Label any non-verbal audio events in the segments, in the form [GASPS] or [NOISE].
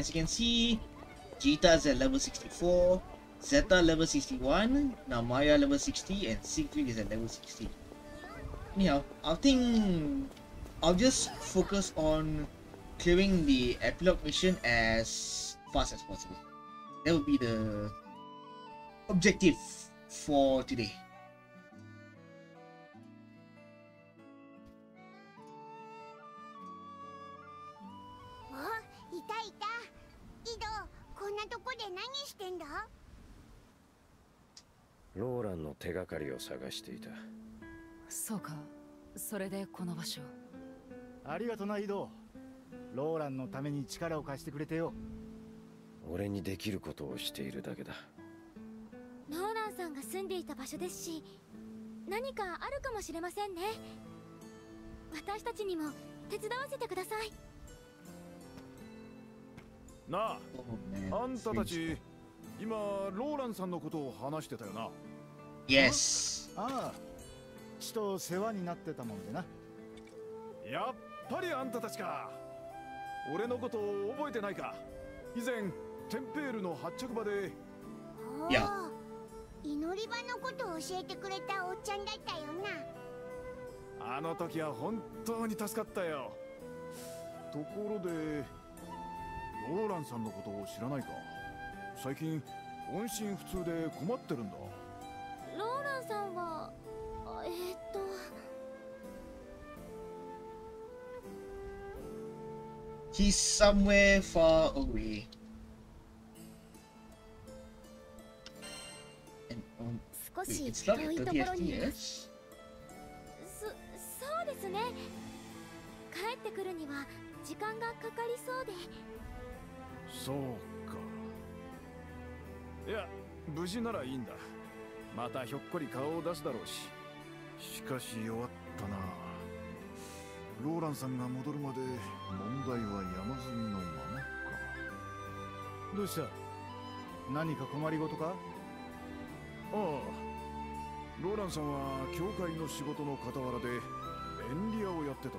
As you can see, Jita is at level 64, Zeta level 61, now Maya level 60, and Siegfried is at level 60. Anyhow, I think I'll just focus on clearing the epilogue mission as fast as possible. That would be the objective for today. 何してんだ？ローランの手がかりを探していた。そうか。それでこの場所。ありがとな井戸ローランのために力を貸してくれてよ。俺にできることをしているだけだ。ローランさんが住んでいた場所ですし何かあるかもしれませんね。私たちにも手伝わせてください。なあ Oh. あんたたち今ローランさんのことを話してたよな？Yes. ああ。ちと世話になってたもんでな。やっぱりあんたたちか。俺のことを覚えてないか？以前テンペールの発着場で。いや。祈り場のことを教えてくれたおっちゃんだったよな。あの時は本当に助かったよ。ところでローランさんのことを知らないか？最近音信不通で困ってるんだ。ローランさんはあえー、っと。He's somewhere far away. And um, 少 wait, し it's not 遠いと30ころに.そそうですね。帰ってくるには時間がかかりそうで。そうかいや無事ならいいんだ。またひょっこり顔を出すだろうし。しかし弱ったな。ローランさんが戻るまで問題は山積みのままか。どうした？何か困りごとか？ああ。ローランさんは教会の仕事の傍らで便利屋をやってたんだ。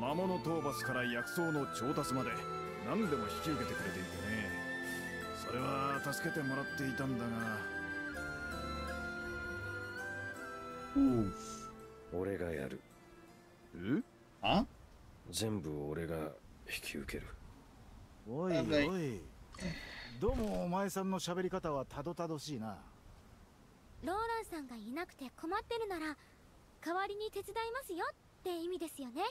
魔物討伐から薬草の調達まで何でも引き受けてくれていてねそれは助けてもらっていたんだが。Oof. 俺がやる。え？Huh? 全部俺が引き受ける。おいおい。どうもお前さんの喋り方はたどたどしいな。ローランさんがいなくて困ってるなら代わりに手伝いますよって意味ですよね。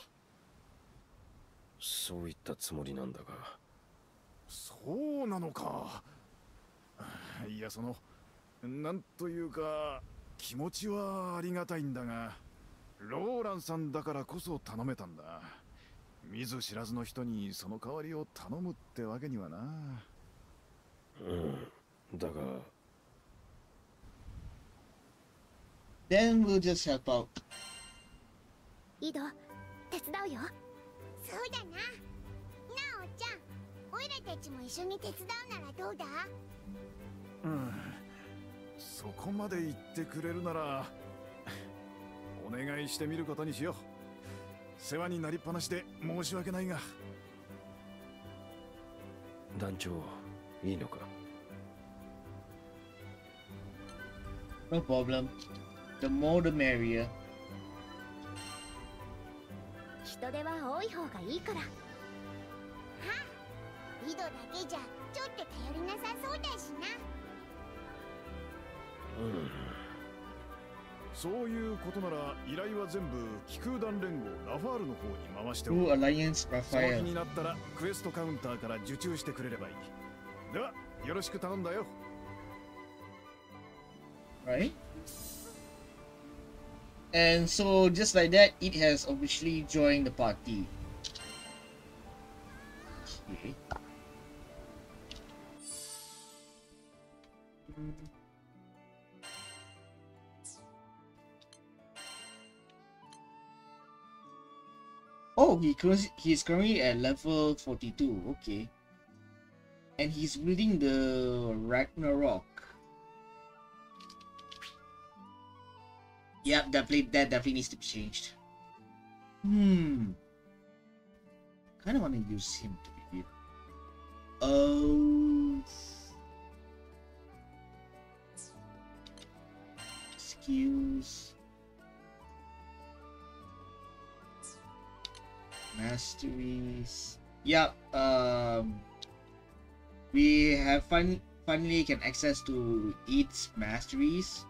そういったつもりなんだがそうなのか。いやそのなんというか気持ちはありがたいんだがローランさんだからこそ頼めたんだ。見ず知らずの人にその代わりを頼むってわけにはな。うん。だが。Then we'll just help out. 井戸手伝うよ。そうだなゃんおいらたちも一緒に手伝うならどうだ？うんそこまで言ってくれるならお願いしてみることにしよう。世話になりっぱなしで申し訳ないが。団長いいのか？No problem. The more the merrier. 人手は多い方がいいからはあ井戸だけじゃちょっと頼りなさそうだしなうんそういうことなら依頼は全部気空団連合ラファールの方に回しておく Raphael. になったらクエストカウンターから受注してくれればいいではよろしく頼んだよ Right? And so, just like that, it has officially joined the party. Okay. Oh, he he's currently at level 42. Okay. And he's building the Ragnarok. Yep, definitely that definitely needs to be changed. Hmm. Kinda wanna use him to be here. Oh. Skills. Masteries. Yep. Um. We have fun finally can access to its masteries.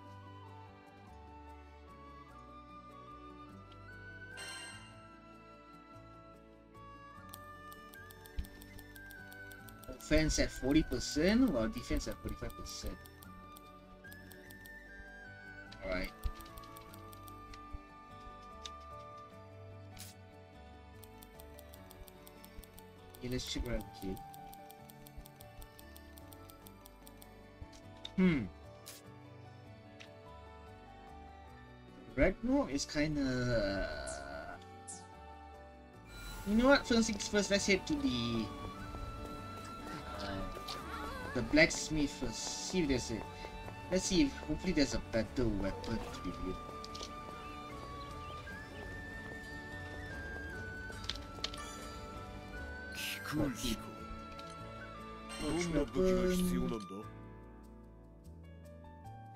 Offense at 40% while defense at 45%. Okay, let's check around here. Hmm. Ragnarok is kinda... You know what? First things first, let's head to the... Uh, the blacksmith first. See if there's. Let's see if hopefully there's a better weapon to be used.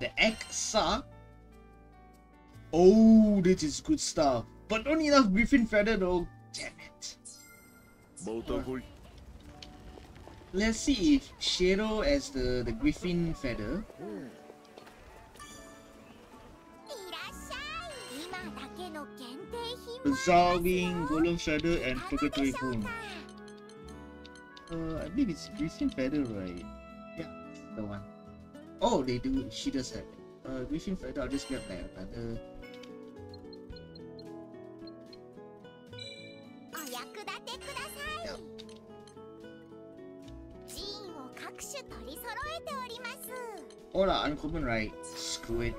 The Exa. Oh, this is good stuff. But not enough Griffin Feather though. Damn it. Let's see if Shadow as the, the Griffin Feather. Zawing, Golem Shadow and Purgatory Boom. Uh, I believe it's Griffin Feather, right? Yeah, the one. Oh, they do. She does have it. Uh, Griffin Feather, I'll just grab like another. Yep. Oh, la, uncommon, right? Screw it.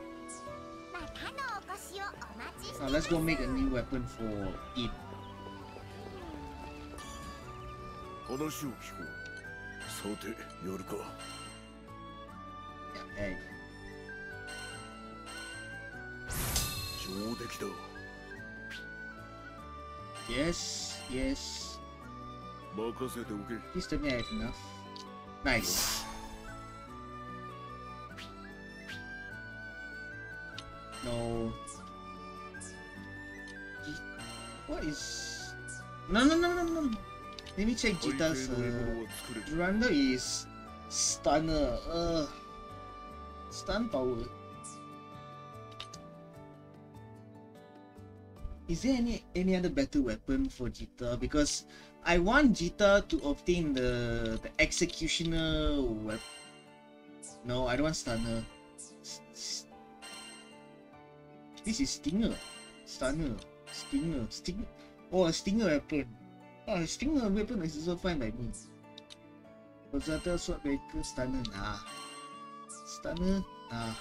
Now いま let's す go make a new weapon for it. 話を聞こうさてやるか Yeah, hey. 上出来だ Yes, yes. 任せておけ Please tell me I have enough. Nice. No. What is... No, no, no, no, no. Let me check Jita's... Uh, Duranda is... Stunner. Uh, stun power. Is there any any other better weapon for Jita? Because I want Jita to obtain the the executioner weapon. No, I don't want stunner. This is stinger, stunner stinger, sting. Oh, a stinger weapon. Oh, a stinger weapon is also fine by me. Berserker sword breaker stunner nah. Stunner nah.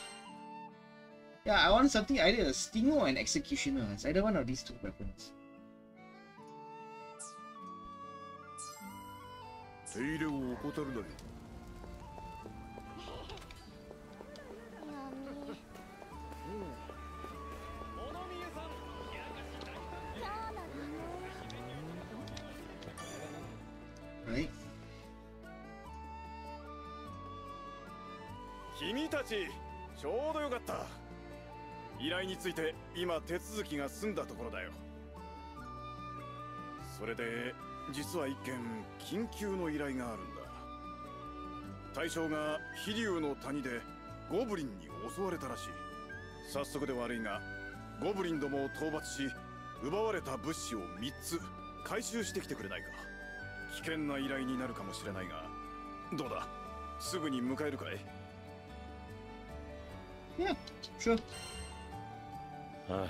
Yeah, I want something either a stinger or an executioner. It's either one of these two weapons. 君たちちょうどよかった。依頼について今手続きが済んだところだよ。それで実は一件緊急の依頼があるんだ。大将が飛竜の谷でゴブリンに襲われたらしい。早速で悪いがゴブリンどもを討伐し奪われた物資を3つ回収してきてくれないか。危険な依頼になるかもしれないがどうだ？すぐに迎えるかい？Yeah, sure. あ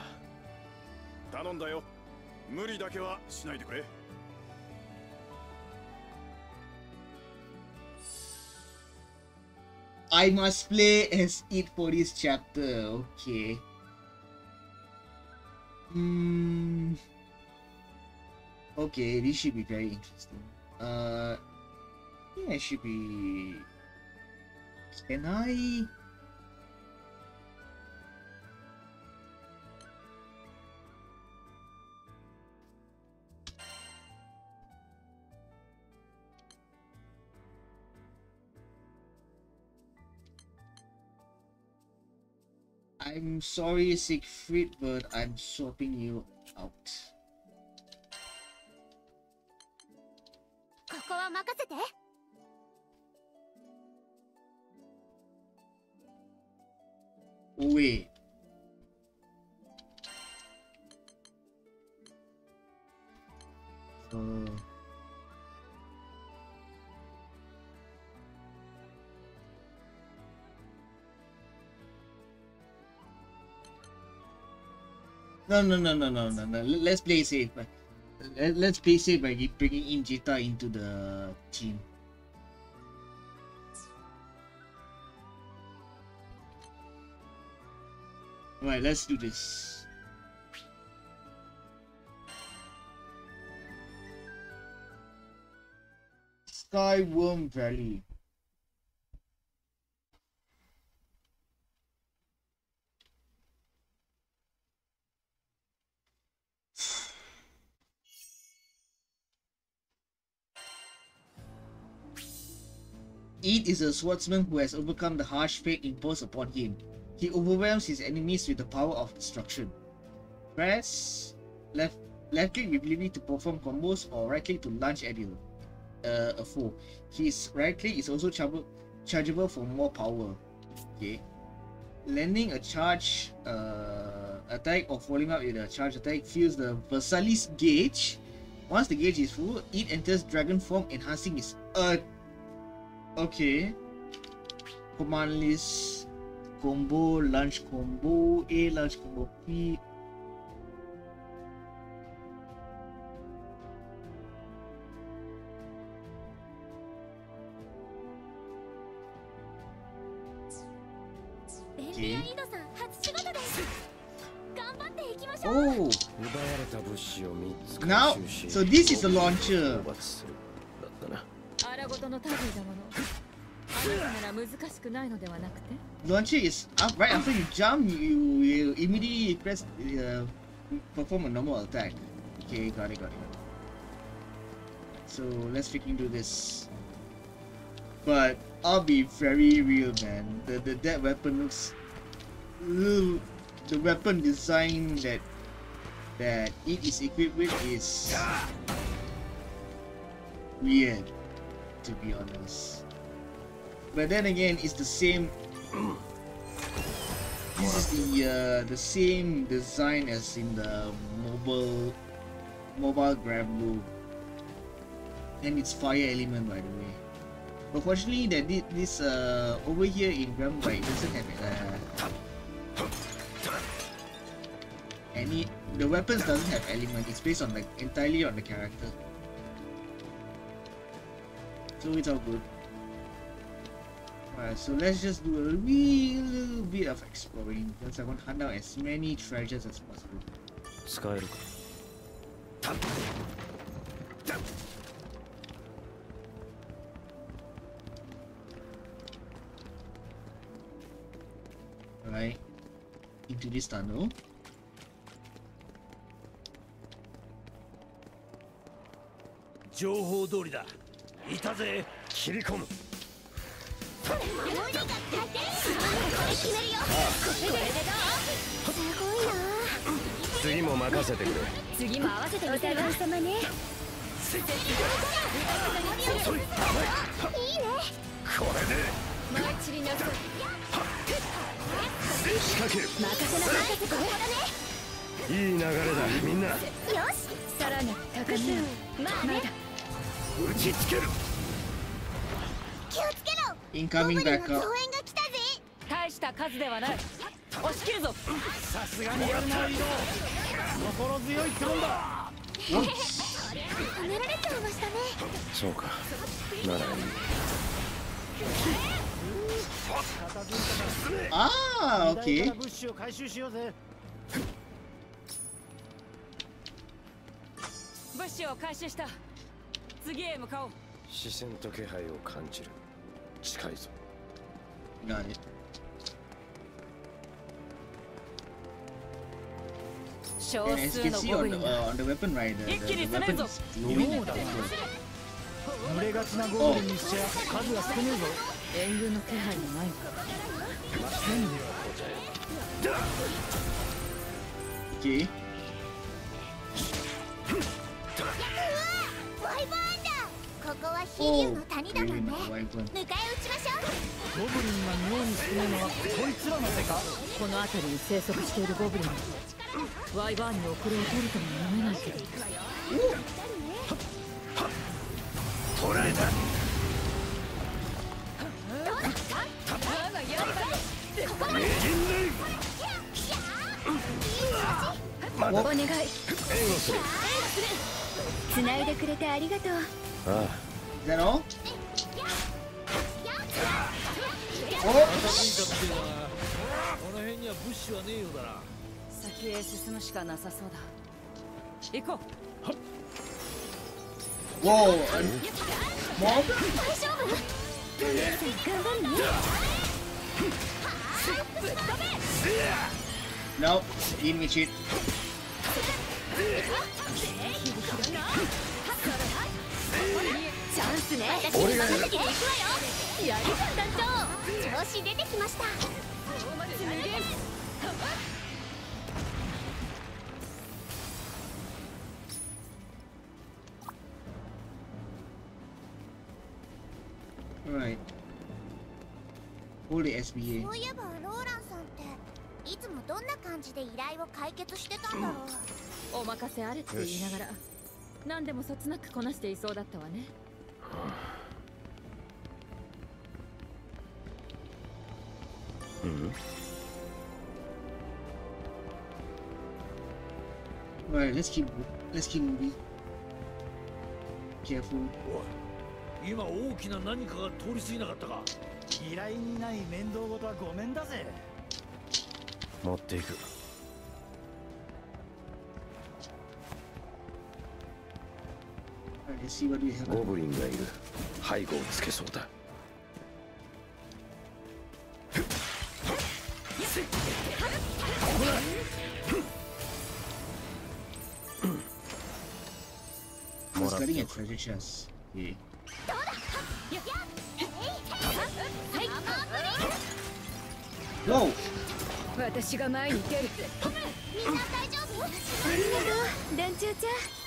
頼んだよ無理だけはしないでくれ I must play as it for this chapter. Okay. Hmm. Okay, this should be very interesting. Uh, yeah, it should be. Can I? I'm sorry, Siegfried, but I'm swapping you out. Wait. Uh... No, no, no, no, no, no, no. Let- Let's play safe. Let- Let's play safe by bringing in Jita into the team. Right, let's do this. Skyworm Valley. Eid is a swordsman who has overcome the harsh fate imposed upon him. He overwhelms his enemies with the power of destruction. Press left left click with ability to perform combos or right click to launch at you, uh, a foe. His right click is also chargeable, chargeable for more power. Okay. Landing a charge uh, attack or following up with a charge attack fills the Versailles gauge. Once the gauge is full, it enters dragon form, enhancing its uh Okay. Command list combo, launch combo, A launch combo P. Okay. Oh! Now, so this is the launcher. Launches up right after you jump, you will immediately press uh, perform a normal attack. Okay, got it, got it. So let's freaking do this. But I'll be very real, man. The the that weapon looks, the weapon design that that it is equipped with is weird, to be honest. But then again, it's the same [CLEARS THROAT] this is the uh, the same design as in the mobile mobile grab loop, and it's fire element by the way. But fortunately, that this uh over here in Gram right doesn't have uh, any. The weapons doesn't have element. It's based on like entirely on the character. So it's all good. Alright, so let's just do a wee little bit of exploring because I want to hunt down as many treasures as possible. Alright, into this tunnel. Joe Itaze, Kirikomu. 次も任せてくれ。次も合わせてみたいわ様ねいいね。これで。なさい仕掛ける任せな任せこれいい流れだ。みんな。よし。さらに高み。まあね打ちつけるけろ Incoming ゴブリン up. 増援が来たぜ。大した数ではない。押し切るぞ。さすがにやるな移動心強いってもんだ?はめられちゃいましたね。そうか。ならいい。Ah, 荷台か okay. ら物資を回収しようぜ物資を回収した。次へ向かおう。視線と気配を感じる近いぞ何？少数のゴブリンに一気にするぞ。ノーダウン。群れがちなゴブリンにして数が少ねえぞ。援軍の気配もないか。ませ。ここは飛 Oh, 竜の谷だもんね.迎え撃ちましょう。ゴブリンが妙に少ないのはこいつらのせいか？この辺りに生息しているゴブリン。ワイバーンに遅れを取るとも読めないけど。お願い。繋いでくれてありがとうあ Is that all? この辺には物資はねえようだな先へ進むしかなさそうだ行こう Whoa! a Mob? 大丈夫お姉さん頑張るね No. Eat me shit. チャンスね。私に任せていくわよやる。団長調子出てきました.そういえばローランさんっていつもどんな感じで依頼を解決してたんだろう。お任せあれって言いながら何でもそつなくこなしていそうだったわね。Alright, let's keep let's keep moving. Careful. 今大きな何かが通り過ぎなかったか。依頼にない面倒事はごめんだぜ。持っていくゴブリンがいる。背後をつけそうだ。も Whoa! 私が前に出る。みん。な大丈夫ありがとう団長ちゃん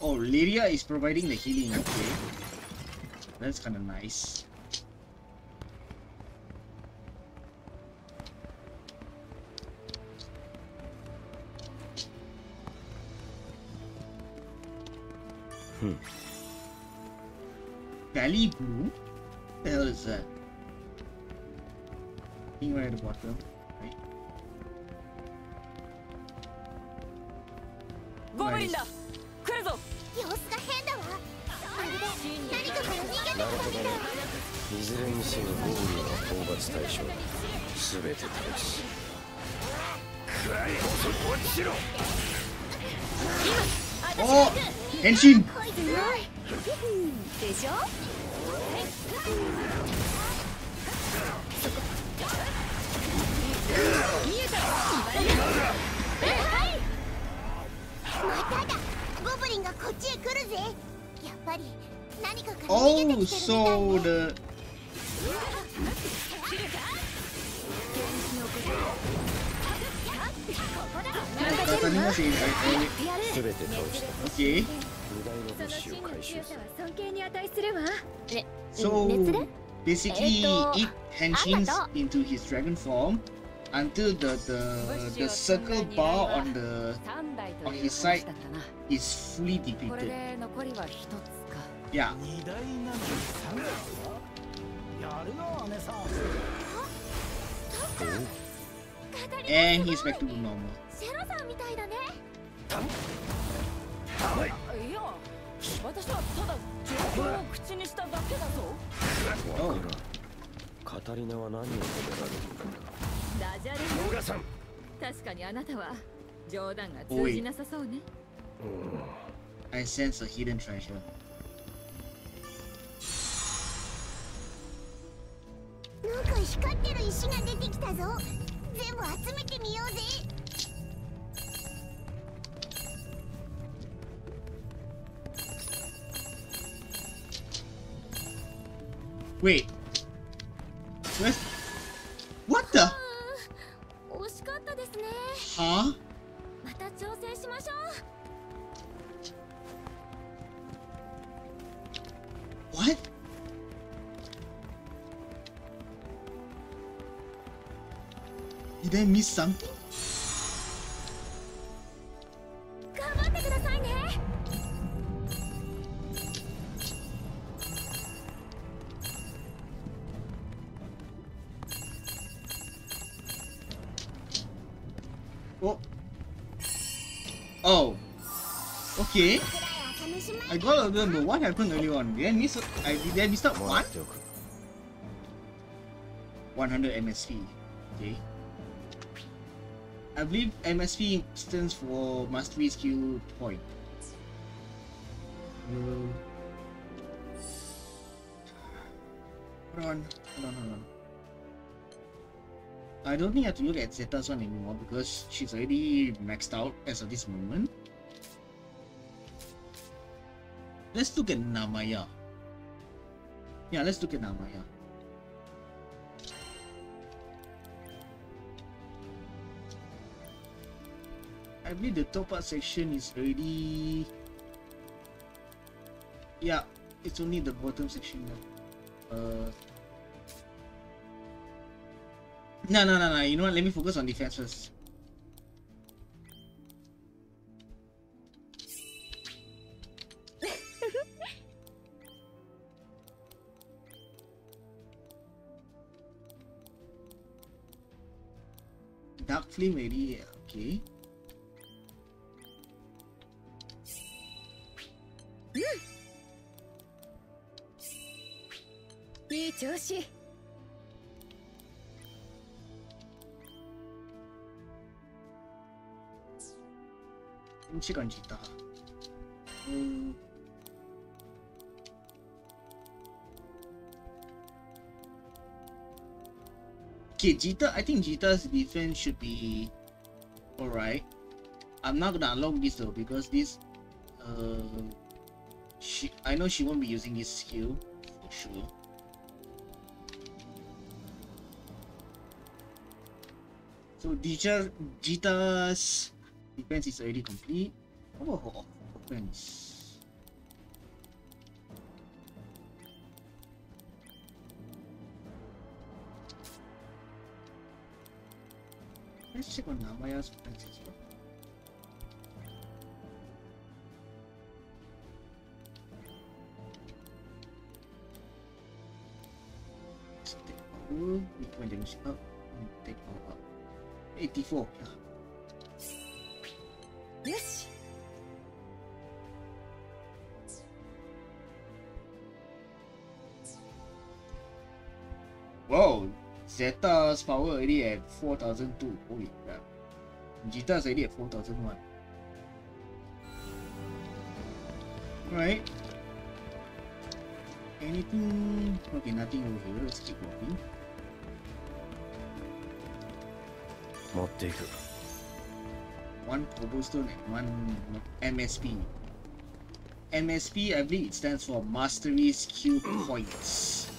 Oh, Lyria is providing the healing. Okay. That's kind of nice. Hmm. Valley Blue? The hell is that? Thing right at the bottom. は討伐対象全て倒す Oh! Henshin! こいつすごいでしょまただゴブリンがこっちへ来るぜやっぱり何かから逃げて Oh, きてるみたい so the りますよ、全て倒した Okay. 二大の物資を回収する尊敬に値するわ So 熱で basically, Eto, it henshins Agato. into his dragon form until the the, the circle bar on the 3台と on いう his 話 side だったな is fully これ depleted. で残りは一つか Yeah. 二台なのに三台やるな姉さん And he's back to normal. シェロさんみたいだね。いや私はただ情報を口にしただけだぞ。わからんカタリナは何を求められるんだダジャレモガさん確かにあなたは冗談が通じなさそうね。I sense a hidden treasure. なんか光ってる石が出てきたぞ。全部集めてみようぜ Wait. What? What the? Huh? What? Did I miss something? Okay. I gotta but what happened earlier on. Did I miss I did I miss out one? 100 MSP. Okay. I believe MSP stands for Mastery Skill Point. Um, hold on, hold on, hold on. I don't think I have to look at Zeta's one anymore because she's already maxed out as of this moment. Let's look at Namaya. Yeah, let's look at Namaya. I believe the top part section is already. Yeah, it's only the bottom section now. Uh. No, no, no, no. You know what? Let me focus on defense first. dark flame area okay 훔치간지 있다 Okay, Jita, I think Jita's defense should be alright. I'm not gonna unlock this though because this, uh, she, I know she won't be using this skill for sure. So Jita, Jita's defense is already complete. Her offense? しくな名前しくないですよ。ステップ、ポイントにしか、ステップ、84。Zeta's power already at 4002. Holy crap. Jita's already at 4001. Alright. Anything? Okay, nothing over here. Let's keep walking. 持っていく One cobblestone and one MSP. MSP, I believe it stands for Mastery Skill Points.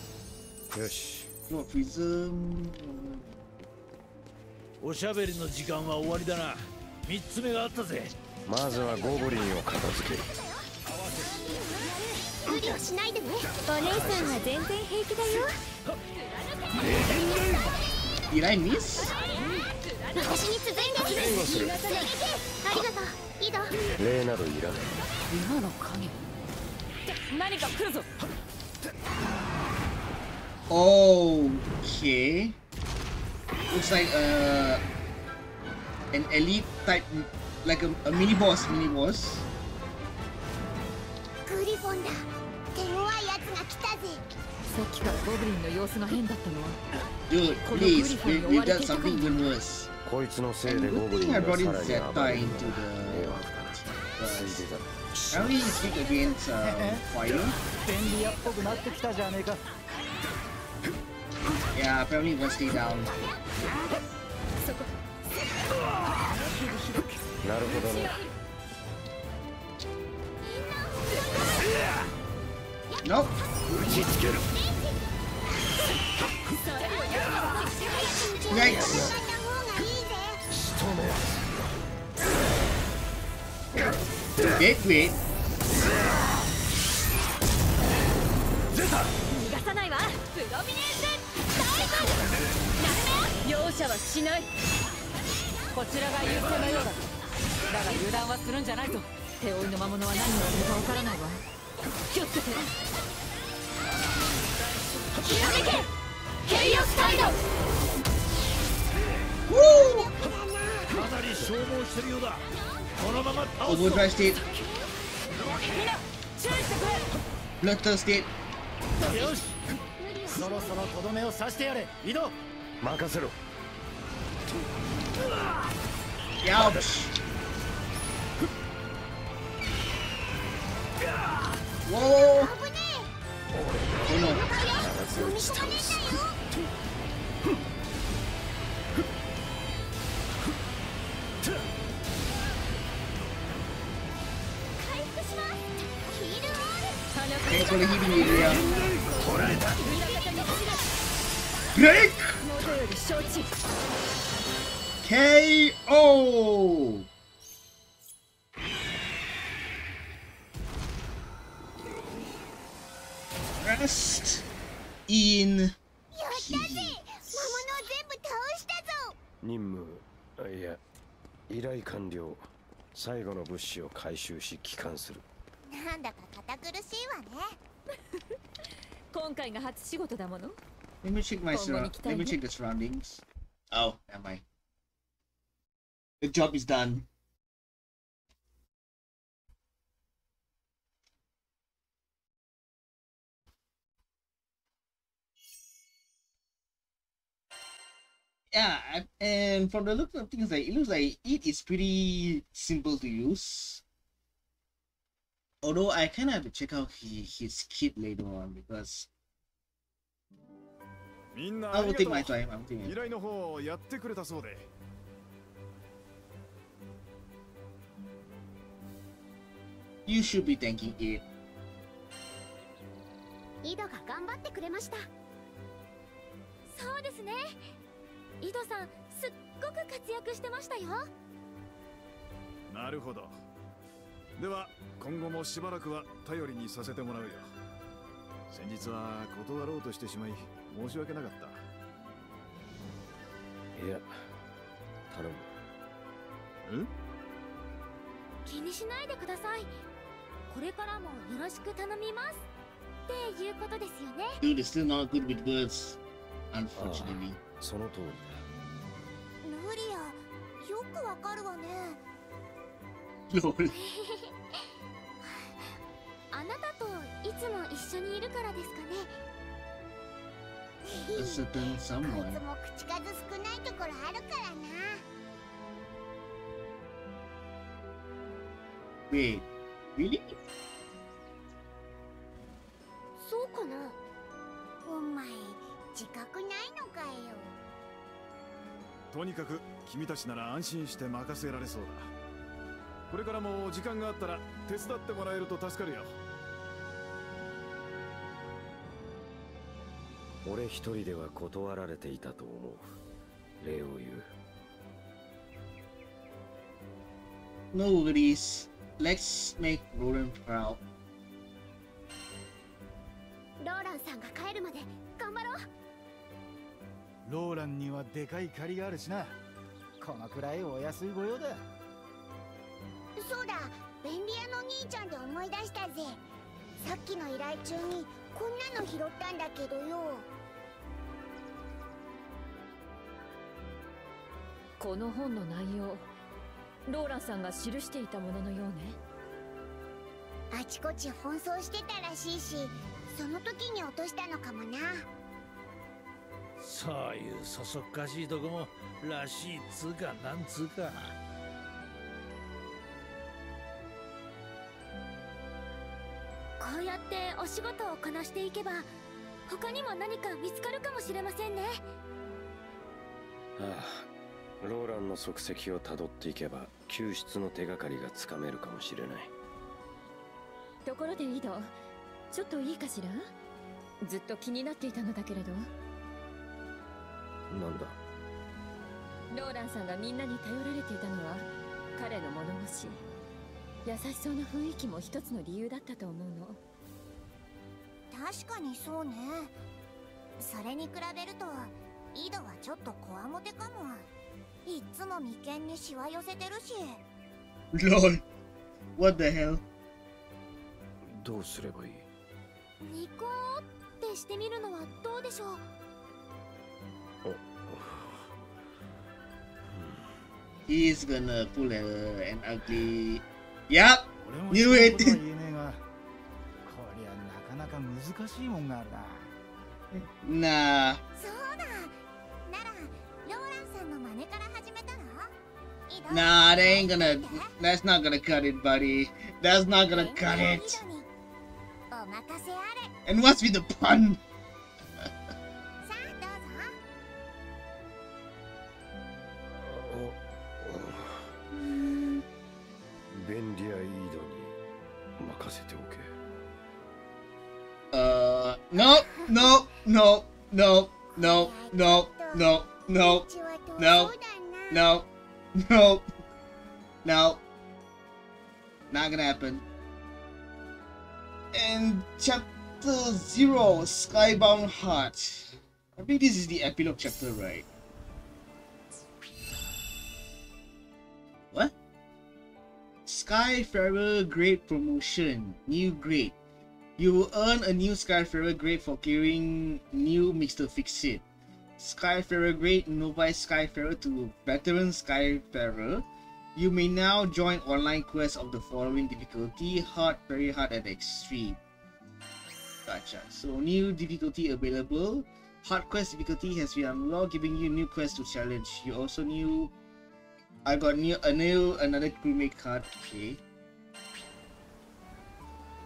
よし Floor Prism. おしゃべりの時間は終わりだな。三つ目があったぜ。まずはゴブリンを片付ける。無理をしないでね。お姉さんは全然平気だよ。Did I miss? 私に続いて。援護するありがとう。井戸礼などいらない。今の影。何か来るぞ。Okay. looks like a an elite type, like a, a mini boss, mini boss. Dude, please, we, we've done something even worse. And good thing I brought in Zeta into the... Because... We speak against uh, fire? [LAUGHS] Yeah, apparently it was stay down. なるほどね。Nope. や Yikes. っ。た方がいいぜ Dead weight. 逃がさないわ。プロミネン。スダイブ容赦はしない。こちらが優勢のようだだが油断はするんじゃないぞ手負いの魔物は何をするかわからないわ。気をつけて。ひらめけケイオスタイドかなり消耗して。るようだこのまま倒すぞ Overpriced it. みんな注意して。くれ Bloodthirsty. よし。そろそろとどめを刺してやれ移動任せろ Ouch. おおおおおおおおおおおおおおお物資を回収し帰還するなんだか堅苦しいわね今回が初仕事だもの Let me check my surroundings. Let me check the surroundings. Oh, am I? The job is done. Yeah, I- and from the look of things, like it looks like it is pretty simple to use. Although I kind of have to check out his, his kit later on because みんな I あ will り take が my とう time. I'm thinking. 依頼の方をやってくれたそうで You should be thanking it. 井戸が頑張ってくれましたそうですね 井戸さんすっごく活躍してましたよ。なるほど。では今後もしばらくは頼りにさせてもらうよ。先日は断ろうとしてしまい申し訳なかった。いや頼む。ん気にしないでください。これからもよろしく頼みます。っていうことですよね。Dude is still not good with words, unfortunately. その通りくわかるわね.あなたといつも一緒にいるからですかねい.つも口数少ないところあるからな Wait, really? そうかなお前自覚ないのかよとにかく君たちなら安心して任せられそうだ。これからも時間があったら手伝ってもらえると助かるよ。俺一人では断られていたと思う。礼を言う。No worries. Let's make Roland proud. ローランさんが帰るまで頑張ろうローランにはでかい借りがあるしな。このくらいお安い御用だ。そうだ。便利屋の兄ちゃんで思い出したぜ。さっきの依頼中にこんなの拾ったんだけどよ。この本の内容ローランさんが記していたもののようね。あちこち奔走してたらしいしその時に落としたのかもなそういうそそっかしいとこもらしいっつうかなんつうか。こうやってお仕事をこなしていけば他にも何か見つかるかもしれませんね。ああローランの足跡をたどっていけば救出の手がかりがつかめるかもしれない。ところで井戸ちょっといいかしら？ずっと気になっていたのだけれどなんだ？ローランさんがみんなに頼られていたのは彼の物腰。優しそうな雰囲気も一つの理由だったと思うの。確確かにそうね。それに比べると井戸はちょっとこわもてかも。いっつも眉間にしわ寄せてるし。Lol. What the hell? どうすればいい？ニコーってしてみるのはどうでしょう？He's gonna pull a, an ugly. Yup. Knew it! nah. Nah. They ain't gonna. That's not gonna cut it, buddy. That's not gonna cut it. And what's with the pun? ベンリア・イードに任せておけ Uh, no, no, no, no, no, no, no, no, うちは遠そう no, だな no, no, no. Not gonna happen. And chapter zero, Skybound Heart. I think this is the epilogue chapter, right? Skyfarer Grade Promotion, new grade. You will earn a new Skyfarer grade for clearing new Mr. Fix-It. Skyfarer grade novice Skyfarer to veteran Skyfarer. You may now join online quests of the following difficulty hard, very hard, and extreme. Gotcha. So new difficulty available. Hard quest difficulty has been unlocked, giving you new quests to challenge. You also new. I got new a new another premium card. Okay.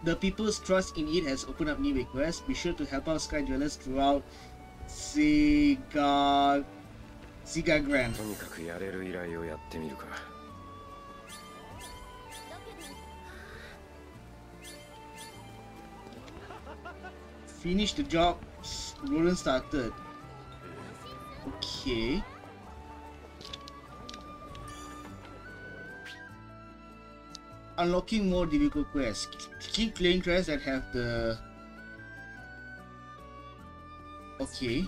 The people's trust in it has opened up new requests. Be sure to help out Sky Dwellers throughout Ziga Ziga Grand. Finish the job. Roland started. Okay. Unlocking more difficult quests. Keep clearing quests that have the. Okay.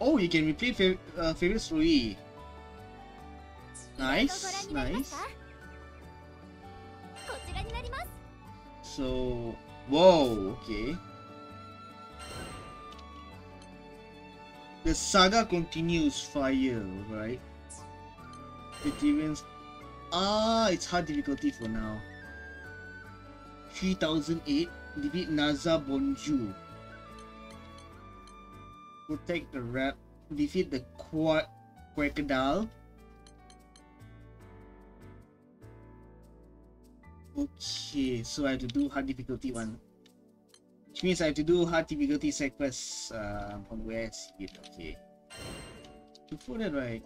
Oh, you can replay fav uh, favorite story. ご Nice, 覧になります nice. かこちらになります so, whoa, okay. The saga continues fire, right? The Veterans. Ah, it's hard difficulty for now. 3008. Defeat Naza Bonju. Protect the rat. Defeat the Qua Crocodile. Okay, so I have to do hard difficulty one. Which means I have to do hard difficulty side quest Uh, um, from where I see it, okay. Before that, right?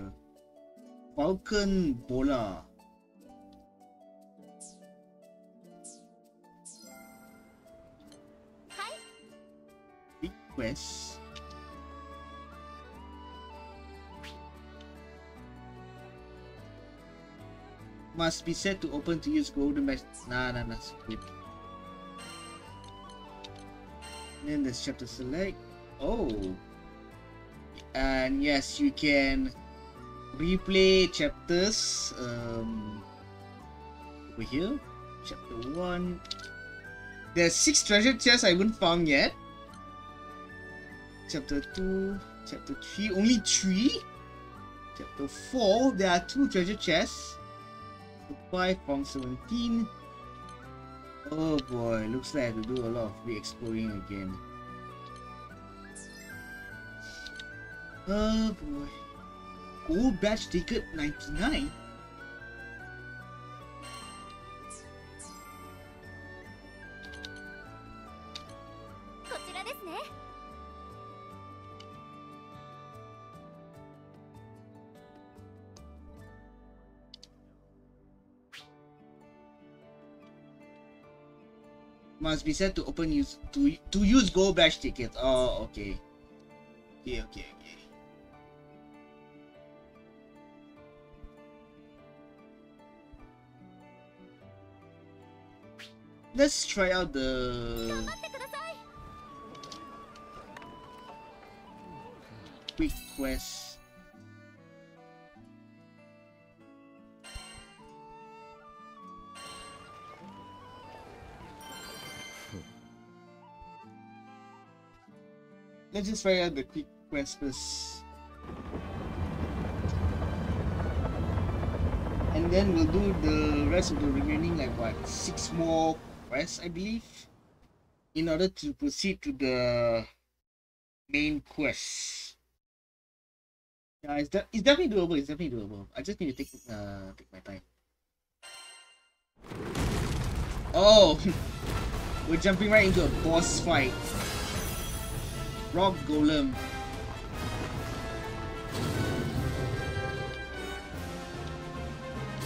Uh, Falcon Bola. Request. Must be set to open to use golden match. Nah, nah, nah. Skip. Then there's chapter select. Oh. And yes, you can replay chapters um, over here. Chapter 1. There's 6 treasure chests I haven't found yet. Chapter 2. Chapter 3. Only 3. Chapter 4. There are 2 treasure chests. Chapter 5 from 17. Oh boy, looks like I have to do a lot of re-exploring again. Oh boy. Gold badge ticket 99? must be set to open use to to use gold bash ticket. Oh, okay. okay, okay, okay. Let's try out the quick quest. Let's just try out the quick quest first. And then we'll do the rest of the remaining like what six more quests I believe in order to proceed to the main quest. Yeah, it's, de- it's definitely doable. It's definitely doable. I just need to take uh take my time. Oh, [LAUGHS] we're jumping right into a boss fight rock golem.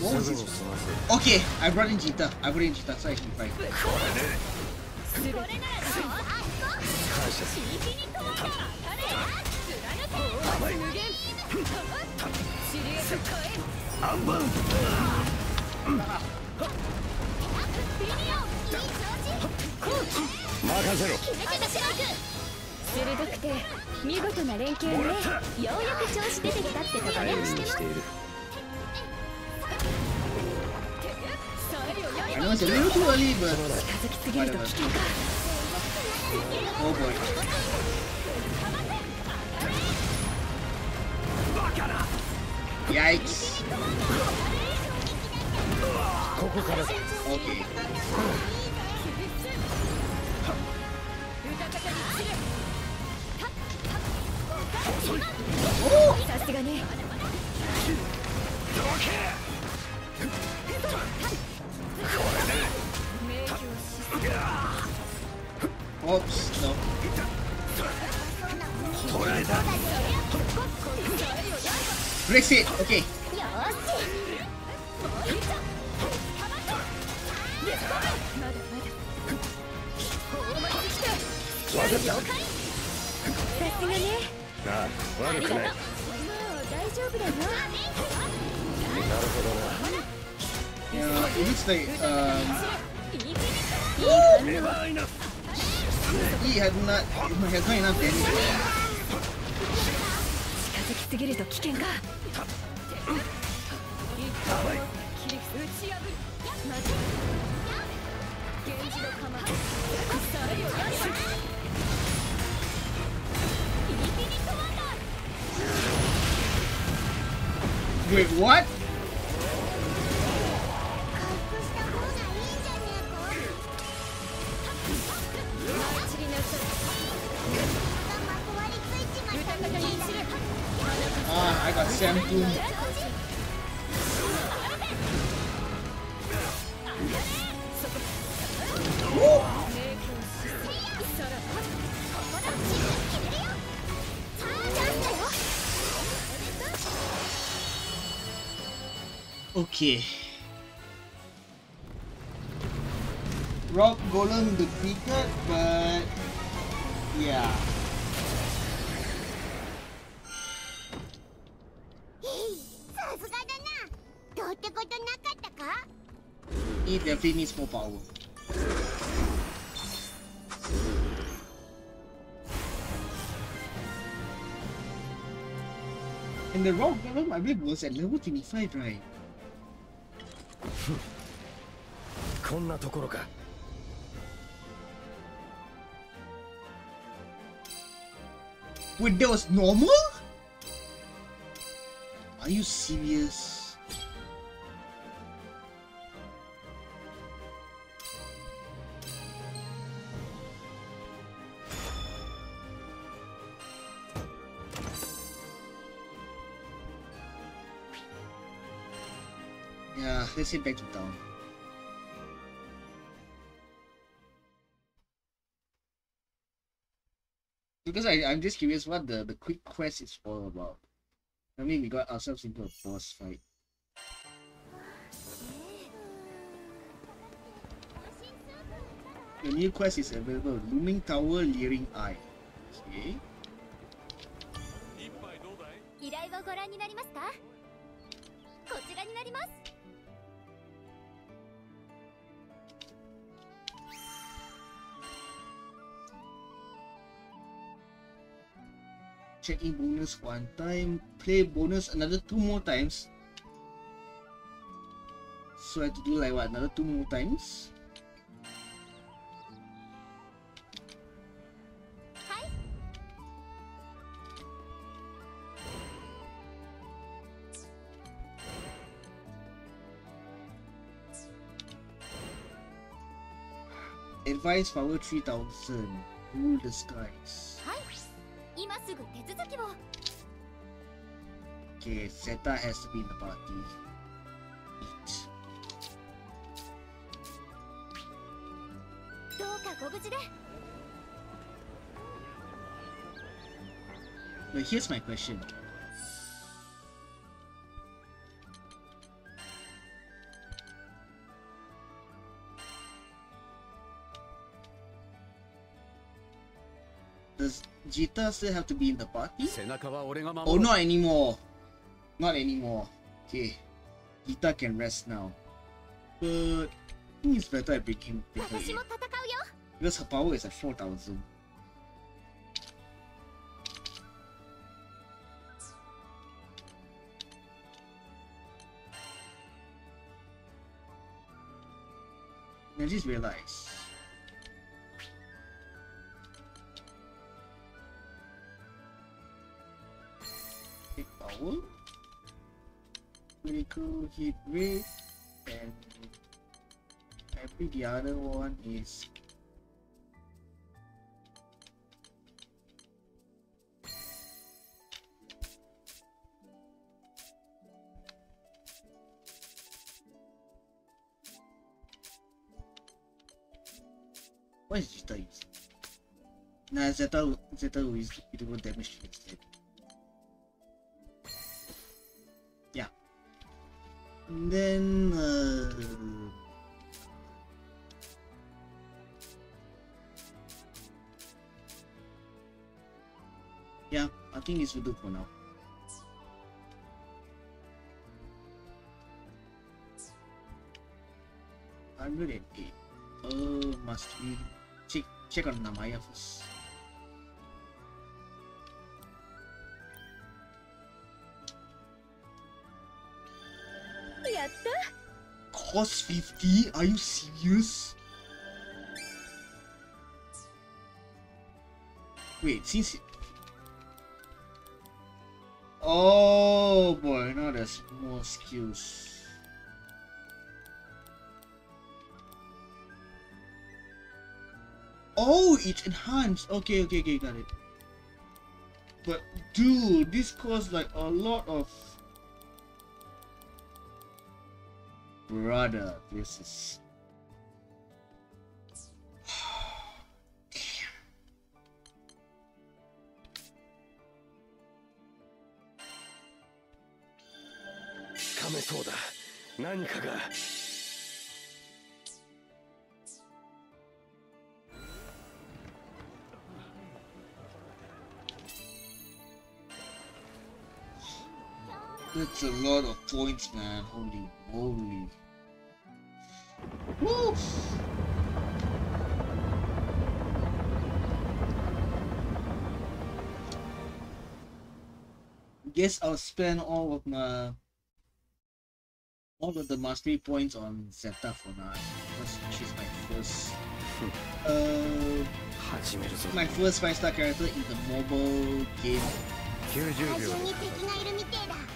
What was? Okay, I brought in Jita. I brought in Jita so I can fight. Makasero. 鋭くて見事な連携ねようやく調子出てきたってとこねにしている I know it's a little too early, but 近づきすぎると危険か oh boy. Yikes. ここからだ Okay. さすがね Oops, no. ブレクシット OK さすがねああ悪くないなるもう大丈夫だよほどな Yeah, it looks like um, ネバーイナフ he had not has not enough damage. 近 Wait, what? Ah, I got Sam Okay. Rock Golem defeated, but yeah. [GASPS] It definitely needs more power. And the rock golem I believe was at level 25, right? こんなところか Wait, that was normal? Are you serious? Yeah, back to town. Because I, I'm just curious what the, the quick quest is all about. I mean, we got ourselves into a boss fight. The new quest is available. Looming Tower Leering Eye. Okay. Check-in bonus one time, play bonus another two more times. So I have to do like what, another two more times? Hi. Advice power 3000 Rule the skies. 今すぐ手続きを Okay, Zeta has to be in the party. Eight. どうかご無事で But here's my question. Vegeta still have to be in the party? Oh, not anymore. Not anymore. Okay. Vegeta can rest now. But I think it's better I bring him later in. Because her power is at 4000. I just realized Critical hit rate. And I think the other one is What is Zeta use? Nah, Zeta, Zeta use critical damage instead. And then, uh... Yeah, I think this will do for now. Hundred and eight. Oh, must we check check on Namaya first? Cost fifty? Are you serious? Wait, since it... Oh boy, now there's more skills. Oh, it's enhanced. Okay, okay, okay, got it. But dude, this costs like a lot of. Brother, this is. Damn. つかめそう That's a lot of points, man. Holy moly. Woo! Guess I'll spend all of my all of the mastery points on Zeta for now because she's my first [LAUGHS] uh my first five star character in the mobile game. 90秒だ。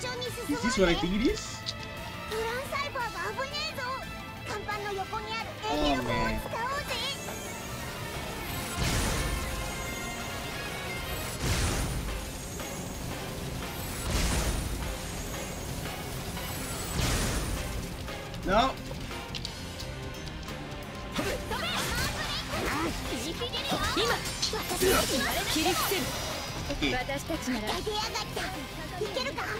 Is 進 this ま what I think it is? Oh man. No. 切り伏せる Okay. 私たちなら出やがったいけるかわか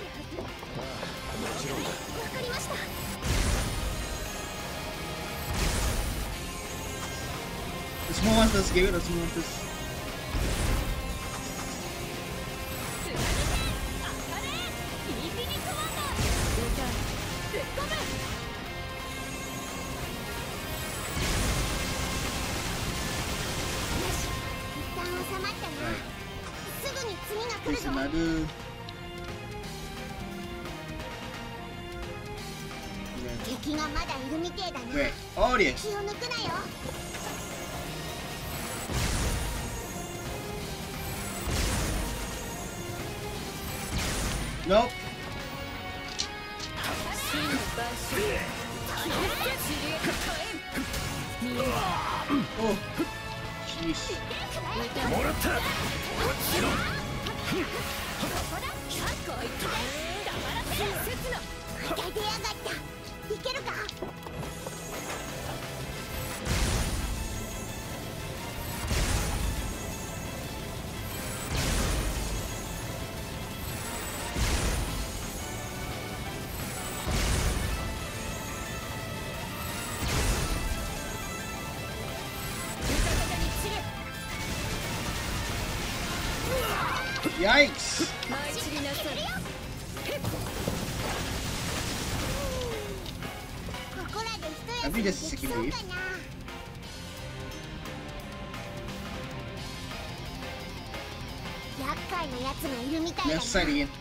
りました The small ones first, give it the small ones first. イ passaria.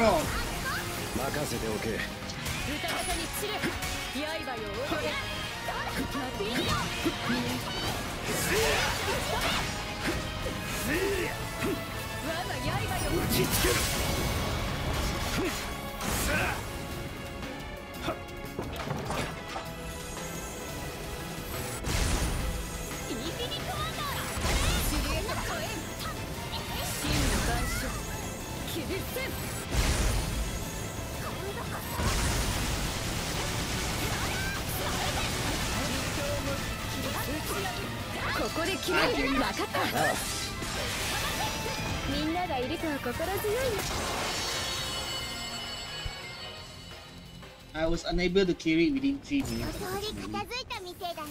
任せておけ。歌方に散れ刃よ踊れ敵はビリオン決める分かったみんながいると心強いよ I was unable to carry it within 3 minutes. お通り片付いたみてえだな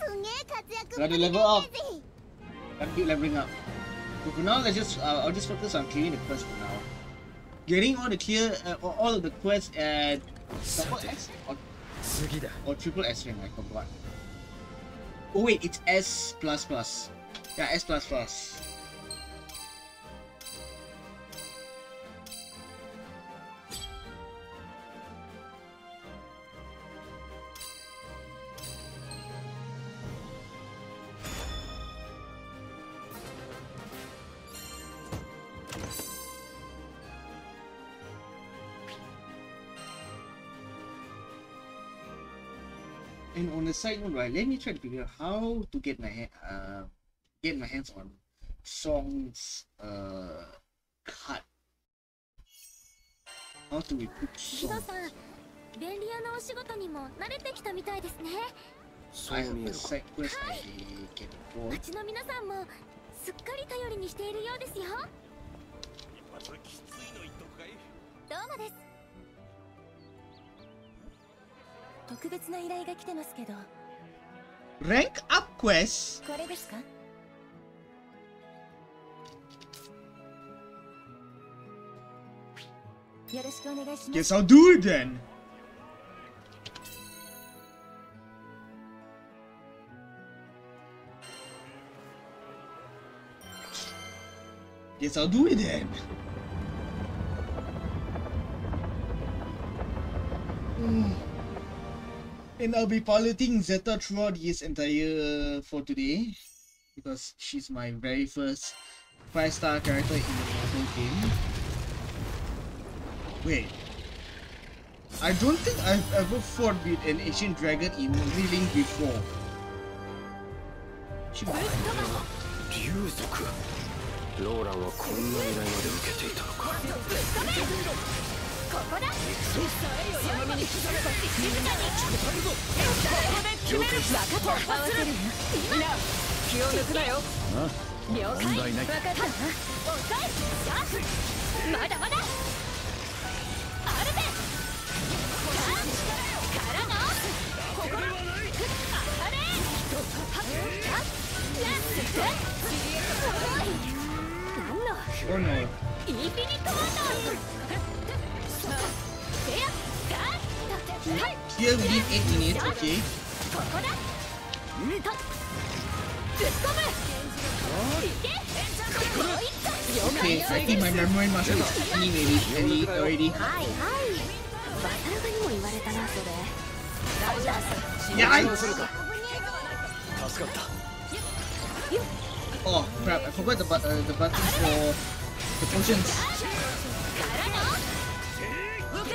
すげえ活躍 Gotta ぶりだ level ね up. ぜ Gotta keep leveling up. But for now, let's just uh, I'll just focus on clearing the quest for now. Getting all the clear uh, all- all of the quests at double S or, 次だ or triple S rank. I forgot. Oh wait, it's S plus plus. Yeah, S plus plus. The side note, right, let me try to figure out how to get my hand, uh, get my hands on songs, uh, cut. How do we put songs? さん便利屋のお仕事にも慣れてきたみたいですねそう見え a るか can go. 町の皆さんもすっかり頼りにしているようですよどうもです特別な依頼が来てますけど Rank up quest? これですかよろしくお願いします Guess I'll do it then. Guess I'll do it then. And I'll be piloting Zeta throughout this entire uh, for today. because she's my very first five star character in the whole game. Wait. I don't think I've ever fought with an Asian dragon in Reeling before. She こだここで決める合わせる気を抜くなよ。了解。分かったな抑えまだまだ。アルからのれ。何の。インフィニットワンダー。Here we need 8 needs, okay. Okay, I think my memory muscle is 15 maybe, 20 already. Yeah, I... Oh crap, I forgot the, bu uh, the button for the potions.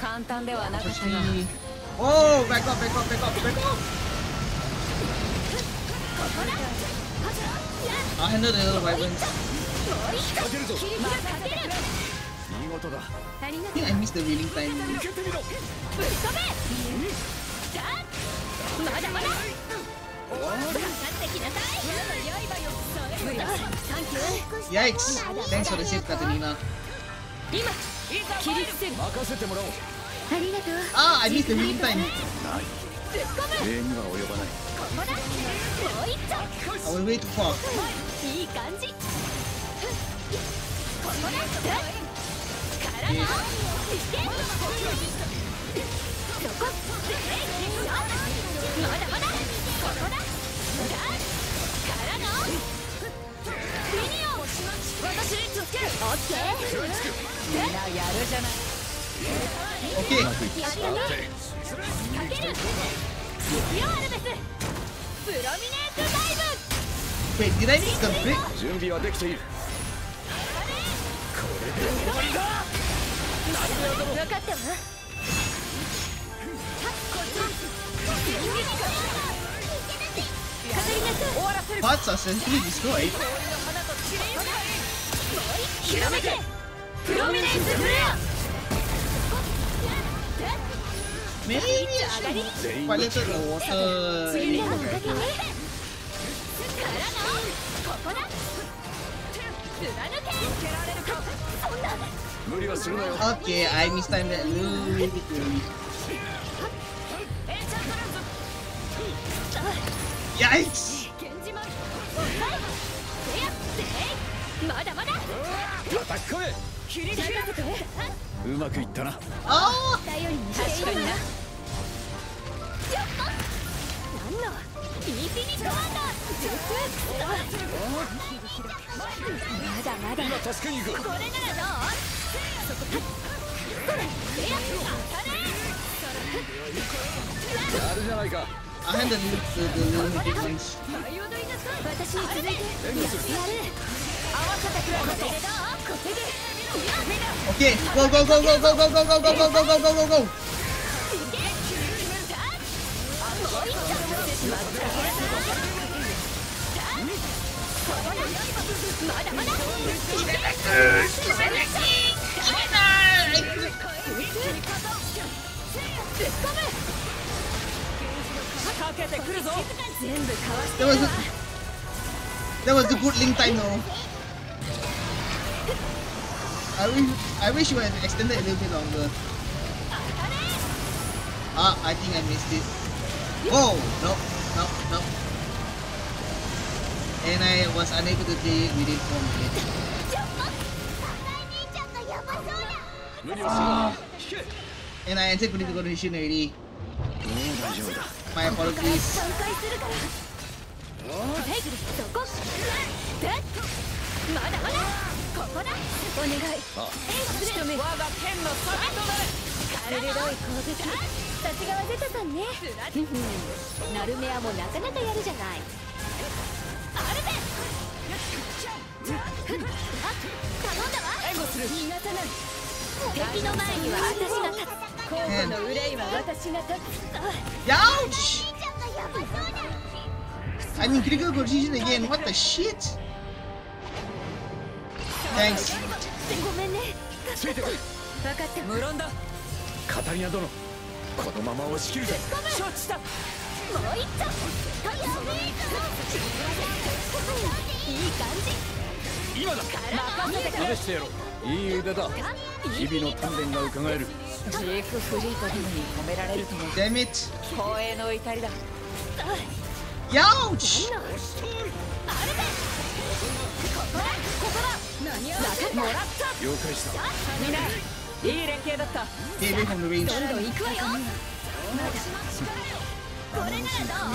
簡単ではなかったが Oh, back up, back up, back up, back up! I'll handle the other weapons. I think I missed the reeling time. Yikes! Thanks for the save, Katarina. 今切り捨てる。任せてもらおう。ありがとう。Ah, I missed the reeling time. 突っ込む礼には及ばない。ここだ。もう一丁。I was way too far. いい感じここだ。からのいけそこまだ。まだ。ここだ。からのフィニオ私につけるオッケーみんなやるじゃない Okay. やったねかける行くよアルベスプロミネートダイブ Wait, did I miss the brick? 準備はできている分かったわ終わらせる Parts are essentially destroyed. ひらめ Pots us and be destroyed. Maybe I little water. Okay, I mistimed that really quickly. やせいまだまだ叩き込めうまくいったな。Oh! 頼りに確かに。なやっと何のインフィニットワンダーまだまだ今助けに行く。これならどう？そこそれせや当たれやるじゃないか I handled the, the, the little bit ones. 私に続いてやってやる合わせてくれこれでどうこれでやめろ Okay, go, go, go, go, go, go, go, go, go, go, go, go, go, go, go! まだまだかけてくるぞ全部かわして That was a, that was a good link time though. I wish I wish you had extended a little bit longer. Ah, I think I missed it. Oh, Whoa! No, no, no. And I was unable to play it within 4 minutes. Ah. And I entered political decision already. Oh, もう大丈夫だ。My apologies. 挽回するからはい。そこでまだまだお願い。あ仕留め我が剣の先となる鋭い。攻撃さすがはあるぜ頼んだわ援護する逃がさない。敵の前には私が立つ候補のが立つ Ouch! 兄ちゃんがヤバそうだ I'm in critical condition again. What the shit? Thanks. かった無論だもカタリナ殿。このまま押し切るぜ。承知だもう一丁いい感じ今だ。任せて試してやろう。いい腕だ。日々の鍛錬が伺えるジークフリートディムに褒められるとも Damn it. 光栄の至りだ。Youch! あるぜここだ。ここだ。何を？分かっもらった了解した。みんないい連携だった。どんどん行くわよ。まだこれならどう？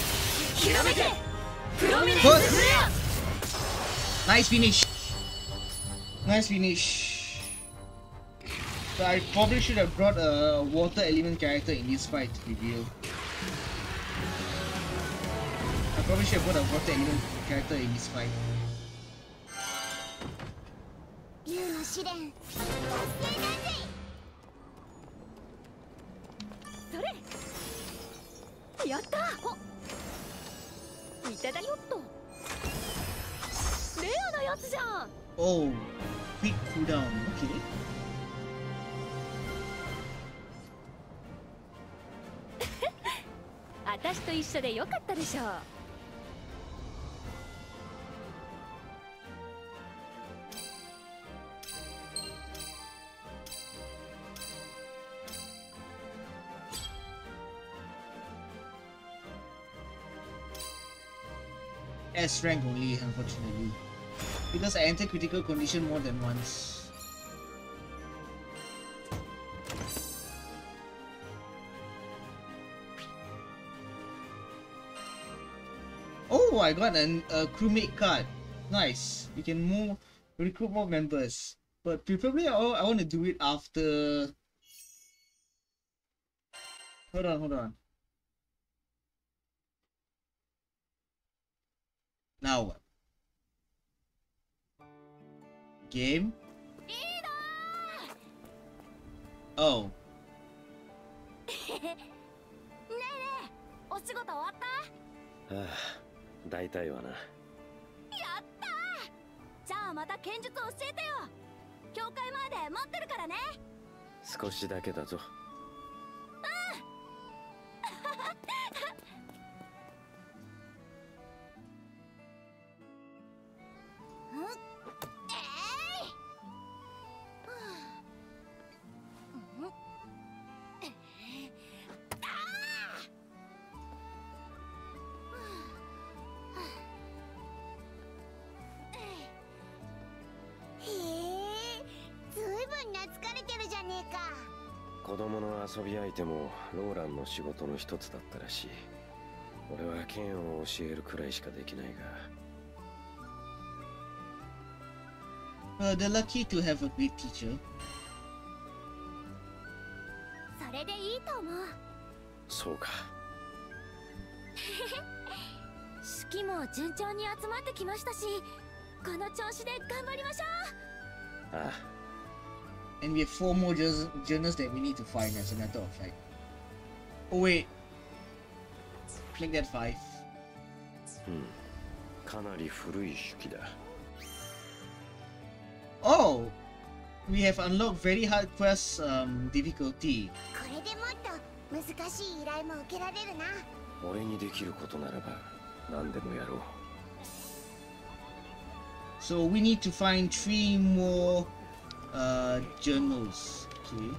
Good. Nice finish. Nice finish. So I probably should have brought a water element character in this fight to reveal. I probably should have brought a water element character in this fight. Yatta! いただよっとレアなやつじゃん Oh, quick cooldown. Okay. [LAUGHS] 私と一緒でよかったでしょう S rank only, unfortunately. Because I entered critical condition more than once. Oh, I got an, a crewmate card. Nice. You can move, recruit more members. But preferably, I, I want to do it after. Hold on, hold on. Now what? Game? Oh. お仕事終わったああ大体はなやったじゃあまた剣術教えてよ教会前で待ってるからね少しだけだぞへえずいぶん子供の遊び相手もローランの仕事の一つだったらしい。俺は剣を教えるくらいしかできないが Well, they're lucky to have a great teacher. それでいいと思うそうか式も順調に集まってきましたしこの調子で頑張りましょ あ And we have four more journals, journals that we need to find as a matter of fact. Oh wait. Make that five. うんかなり古い手記だ Oh! We have unlocked very hard quest um, difficulty. これでもっと難しい依頼も受けられるな俺にできることならば何でもやろう So we need to find three more uh, journals. Okay.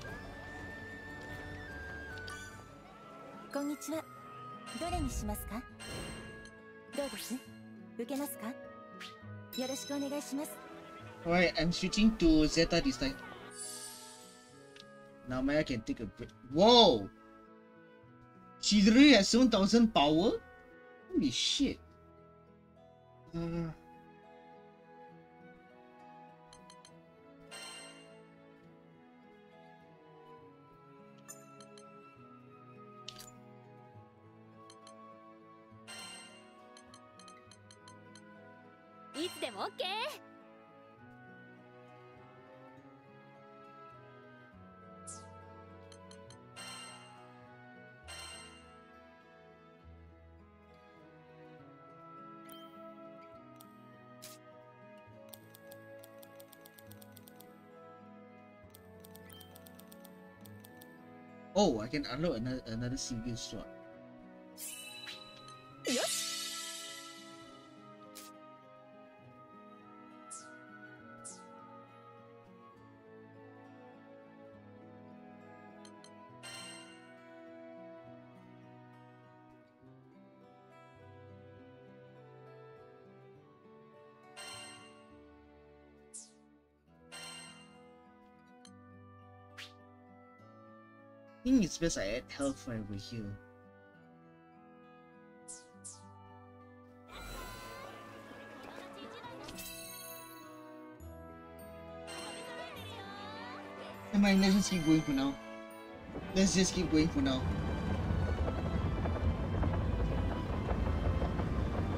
こんにちはどれにしますかどうです受けますかよろしくお願いします Alright, I'm switching to Zeta this time. Now Maya can take a break. Whoa! She literally has 7000 power? Holy shit. Uh, " oh, I can unlock another, another single slot. It's best I add right over here. Never let's just keep going for now. Let's just keep going for now.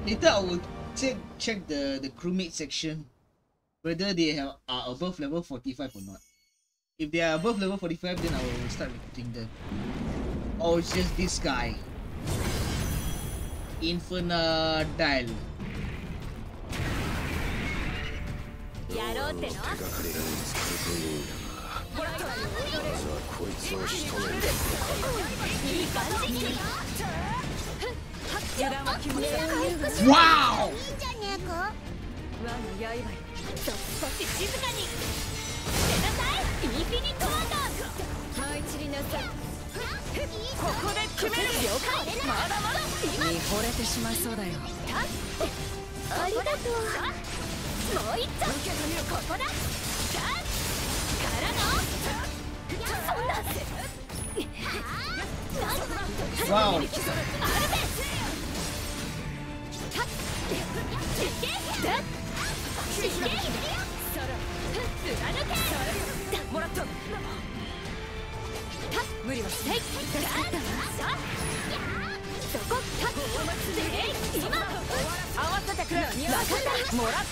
Later I will check check the, the crewmate section whether they have are above level 45 or not. If they are above level 45, then I will start recruiting them. Oh, it's just this guy. Infernal. Wow! いインフィニットワンダー舞い散りなさいここで決める了解まだまだ今見惚れてしまいそうだよありがとう。もう一丁受け止めるここだからのそんななんとアルベスだ無理はしないそこたえい今合わせてくれ分かったもらったって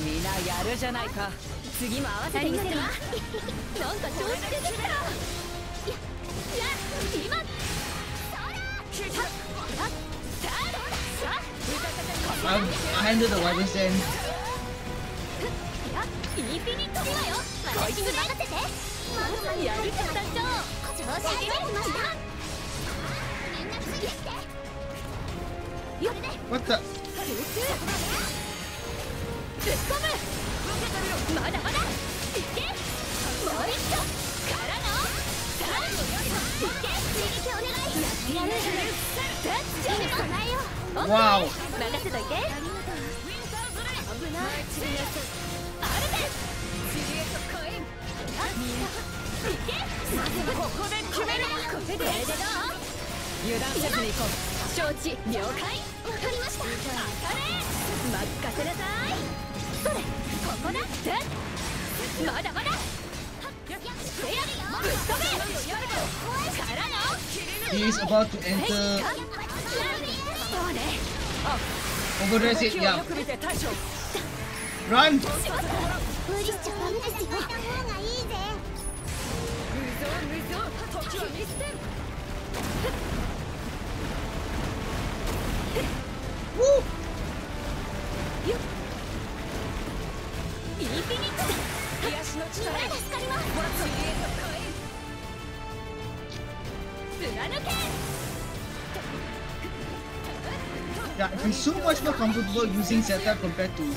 みんなやるじゃないか次も合わせてみせるわなんか調子出てきたらや今そらさささ I'll, I'll handle the weapon stand. インフィニット今よ私に任せてまずやり方上調子上げてきましたみんなついてきてよれで What the? ぶっ込むまだまだいけもう一丁からのさあいけ刺激お願いやってやるだって備えよう Wow. 任せといて危ないアルベスここで決めるこれでどう油断せずに行こ承知了解わかりました当たれ任せなさいそれここだってまだまだせやぶっ飛べからの He is about to enter そうね overdress it. Yeah. Run! 無理しちゃダメですよ Yeah, it is so much more comfortable using Zeta compared to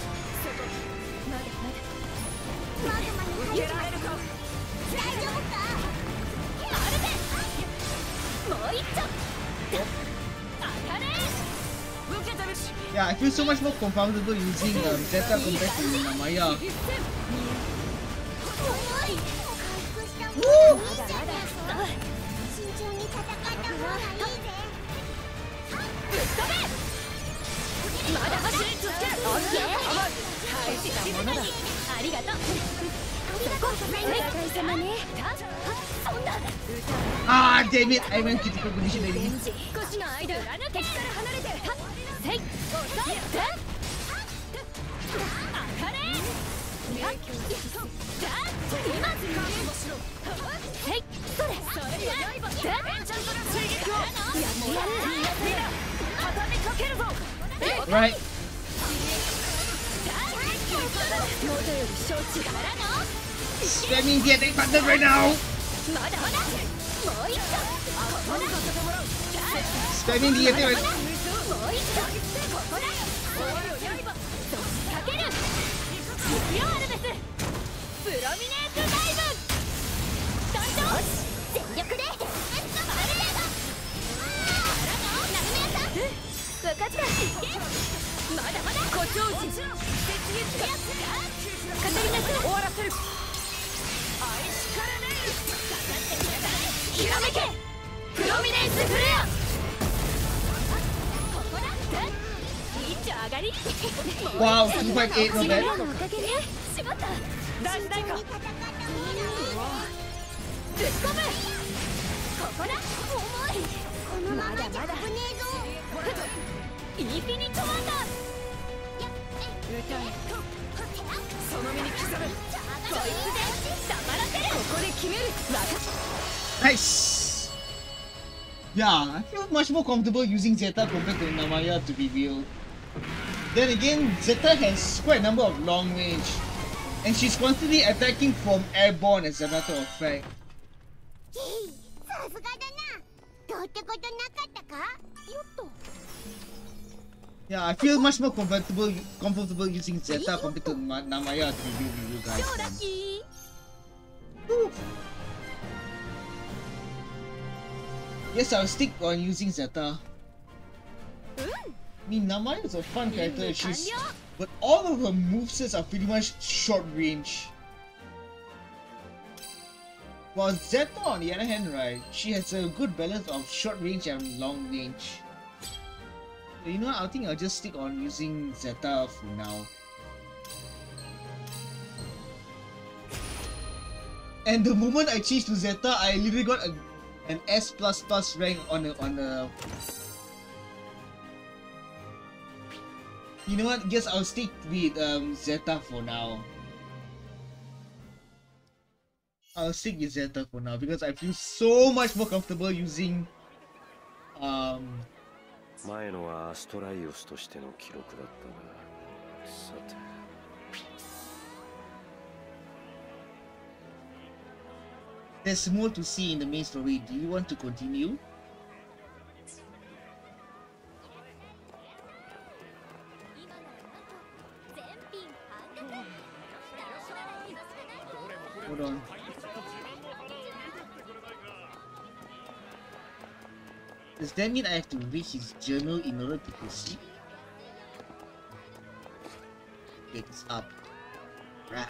がとうそこお疲れ様ねそんな Ah, damn it! I went critical condition Right. Spamming the attack right now. Spamming the attack. もう一丁ここだ Spamming the attack right もう一度ここだかける行くよアルベスプロミネートダイブ団長全力でアルベスからのナルメアさん分かったまだまだ誇張時雪月がカタリナ君終わらせる愛しからねかかってくださいひらめけプロミネンスフレアここだ一丁上がり Wow, 258, not シマ bad. リアのおかげでしまった大事ないか戦った方がいいぜぶっ込むここだ重いこのままじゃ危ねえぞインフィニットワンダー歌えその身に刻むこいつで黙らせるここで決めるわか Nice! Yeah, I feel much more comfortable using Zeta compared to Namaya to be real. Then again, Zeta has quite a number of long range. And she's constantly attacking from airborne as a matter of fact. Yeah, I feel much more comfortable comfortable using Zeta compared to Namaya to be real you guys. Ooh. Yes, I'll stick on using Zeta. I mean, Namaya is a fun character, she's, but all of her movesets are pretty much short range. While Zeta, on the other hand, right, she has a good balance of short range and long range. So, you know what, I think I'll just stick on using Zeta for now. And the moment I changed to Zeta, I literally got a, an S plus plus rank on a on a. You know what? Guess I'll stick with um Zeta for now. I'll stick with Zeta for now because I feel so much more comfortable using um 前のはアストライオスとしての記録だったがさ there's more to see in the main story. Do you want to continue? Hold on. Does that mean I have to read his journal in order to proceed? It's up. Right.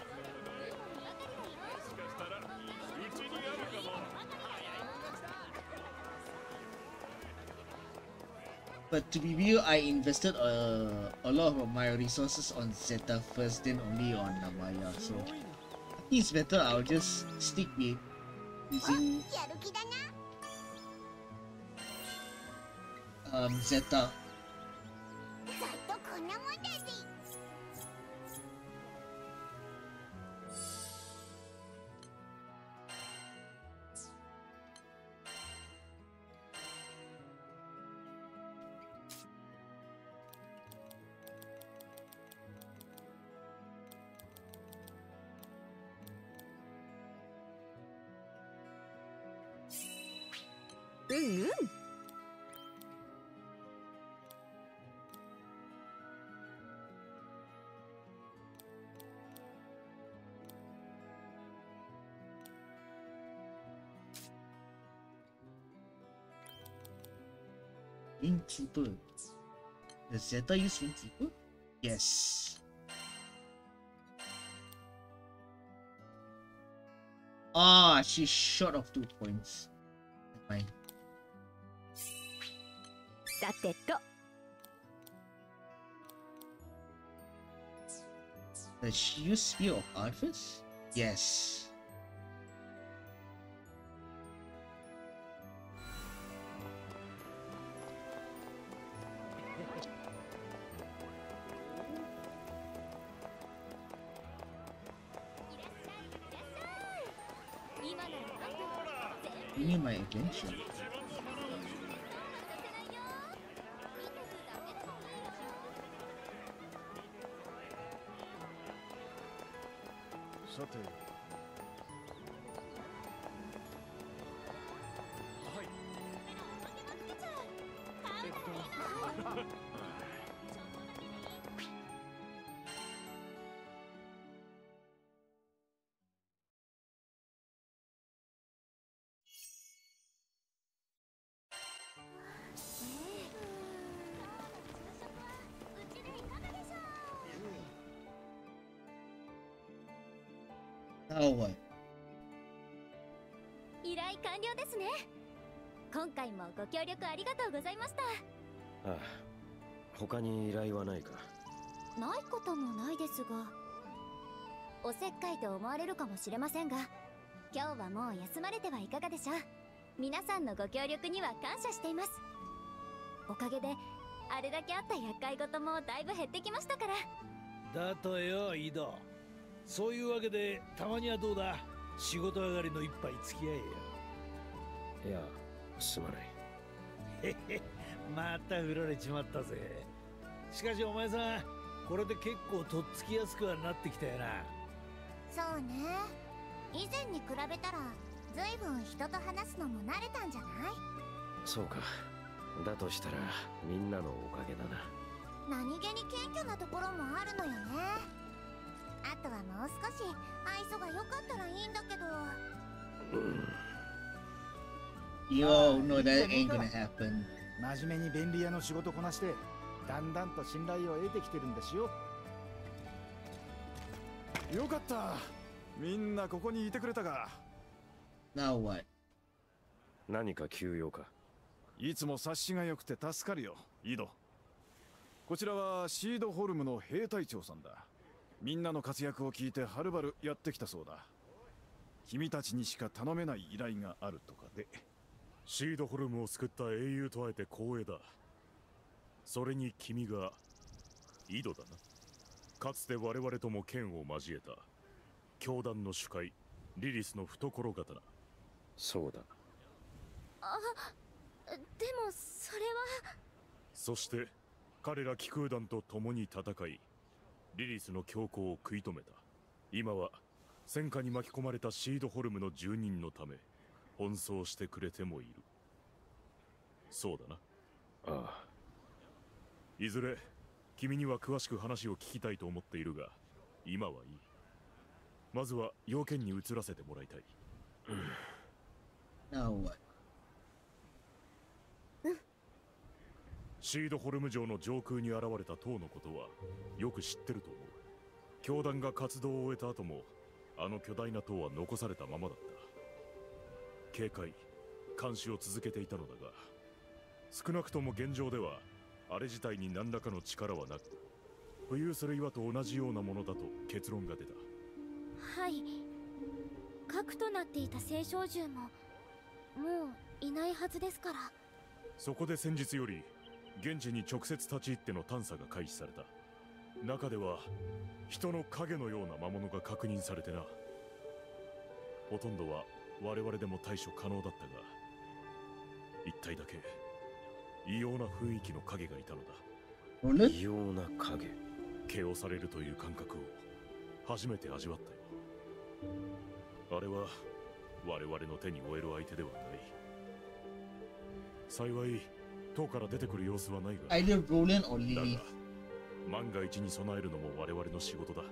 But to be real, I invested uh, a lot of my resources on Zeta first, then only on Namaya. So I think it's better I'll just stick with using um, Zeta. Super. Does Zeta use Winkibu? Yes. Ah, she's short of two points. Fine. Does she use Spear of Artifice? Yes. ma 品ご協力ありがとうございました。ああ他に依頼はないか。ないこともないですがおせっかいと思われるかもしれませんが今日はもう休まれてはいかがでしょう。皆さんのご協力には感謝しています。おかげであれだけあった厄介事もだいぶ減ってきましたから。だとよ井戸。そういうわけでたまにはどうだ。仕事上がりの一杯付き合えよ。いやすまないまた振られちまったぜ。しかしお前さんこれで結構とっつきやすくはなってきたよな。そうね。以前に比べたら随分人と話すのも慣れたんじゃない？そうか。だとしたらみんなのおかげだな。何気に謙虚なところもあるのよね。あとはもう少し愛想が良かったらいいんだけど You all know that ain't gonna happen. 真面目に便利屋の仕事こなしてだんだんと信頼を得てきてるんですよ。よかった。みんなここにいてくれたか。Now what? 何か急用か。いつも察しが良くて助かるよ。井戸。こちらはシードホルムの兵隊長さんだ。みんなの活躍を聞いてはるばるやってきたそうだ。君たちにしか頼めない依頼があるとかでシードホルムを救った英雄と会えて光栄だ。それに君が井戸だな。かつて我々とも剣を交えた。教団の主会リリスの懐刀。そうだ。あでもそれは。そして彼ら気空団と共に戦いリリスの強行を食い止めた。今は戦火に巻き込まれたシードホルムの住人のため奔走してくれてもいる。そうだな。ああ。いずれ君には詳しく話を聞きたいと思っているが今はいい。まずは要件に移らせてもらいたい。Now what? シードホルム城の上空に現れた塔のことはよく知ってると思う。教団が活動を終えた後もあの巨大な塔は残されたままだった警戒監視を続けていたのだが少なくとも現状ではあれ自体に何らかの力はなく浮遊する岩と同じようなものだと結論が出た。はい。核となっていた青少獣ももういないはずですから。そこで先日より現地に直接立ち入っての探査が開始された。中では人の影のような魔物が確認されてな。ほとんどは我々でも対処可能だったが一体だけ異様な雰囲気の影がいたのだ?異様な影？KO されるという感覚を初めて味わったよ。あれは我々の手に負える相手ではない。幸い塔から出てくる様子はないが Either Roland or だ.が万が一に備えるのも我々の仕事だ。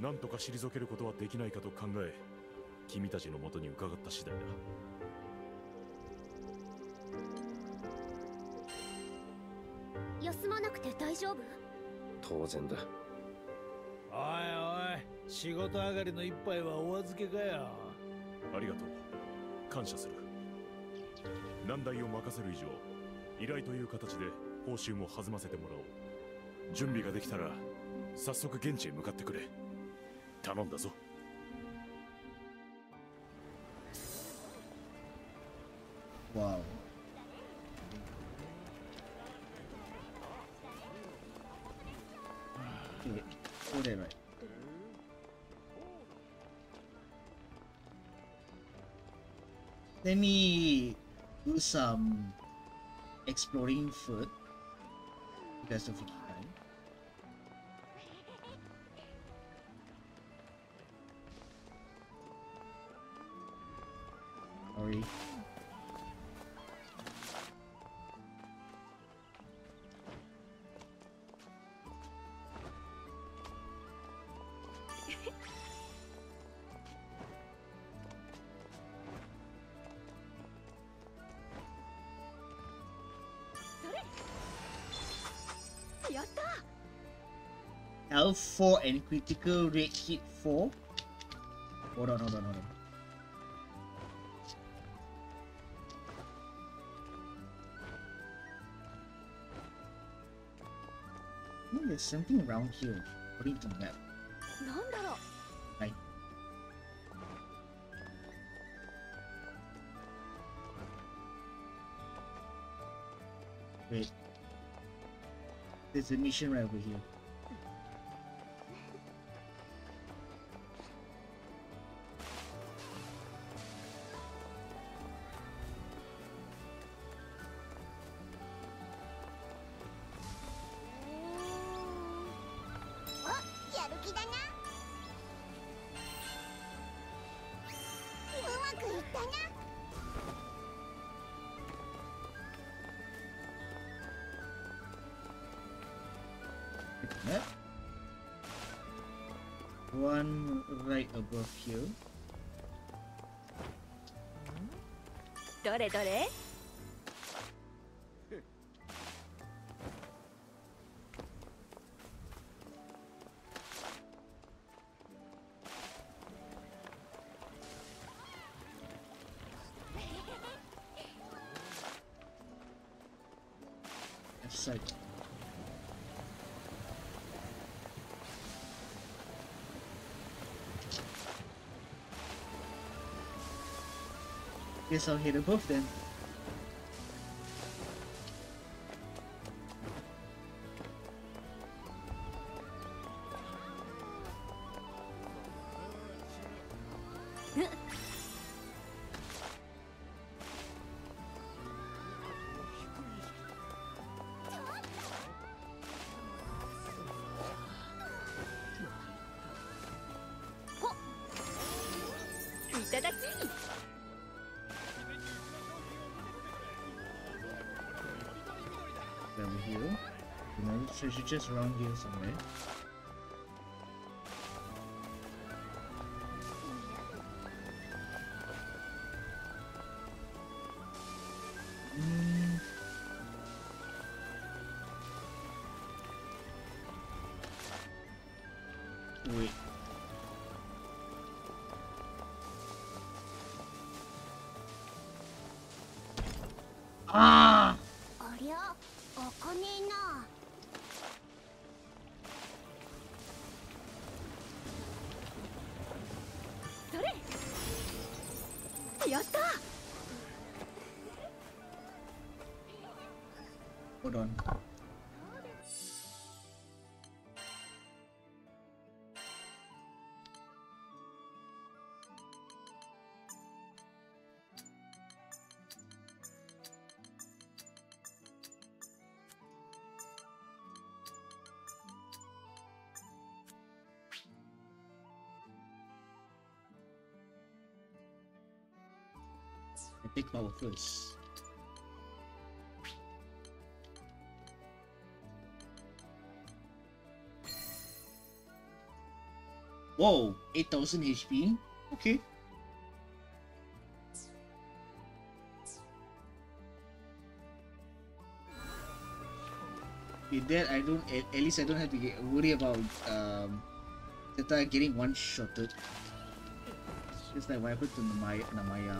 なんとか退けることはできないかと考え君たちのもとに伺った次第だ。休まなくて大丈夫？当然だ。おいおい仕事上がりの一杯はお預けかよ。ありがとう。感謝する。難題を任せる以上依頼という形で報酬も弾ませてもらおう。準備ができたら早速現地へ向かってくれ。頼んだぞ Wow. Okay, go there, right? Let me do some exploring food. Because of 4 and critical rate hit 4. Hold on, hold on, hold on. I think there's something around here. According to map. Right. Wait. There's a mission right over here. れどれ Guess I'll hit above then.? just around here somewhere. On. I pick my first. Whoa, 8000 HP. Okay. With that, I don't. At, at least I don't have to get worry about um, Zeta getting one shotted. Just like what happened to Namaya. Namaya.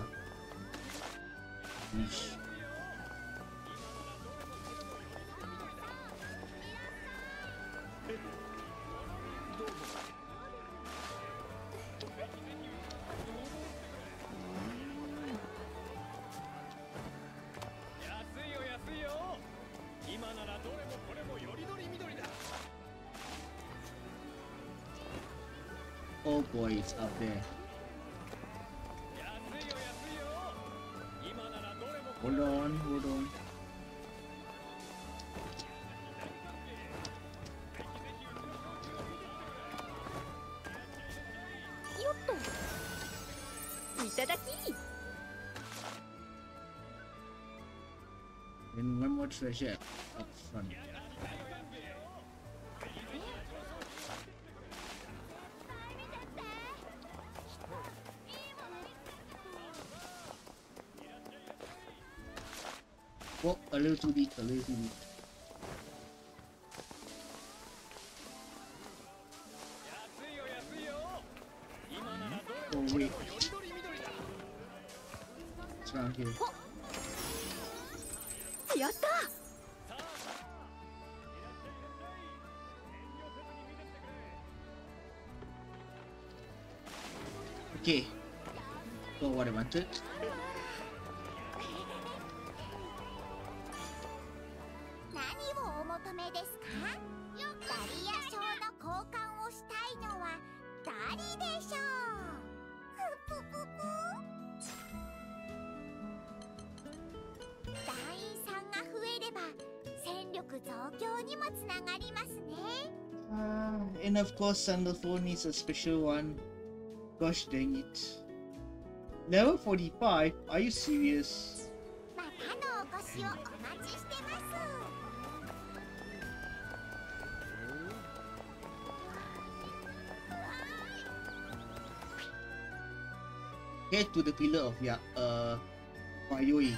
Treasure. Oh, a little deep, a little deep. りますね Uh, and of course, Sandalphone needs a special one. Gosh dang it. Level 45? Are you serious? Head to the pillar of Ya uh Mayoi.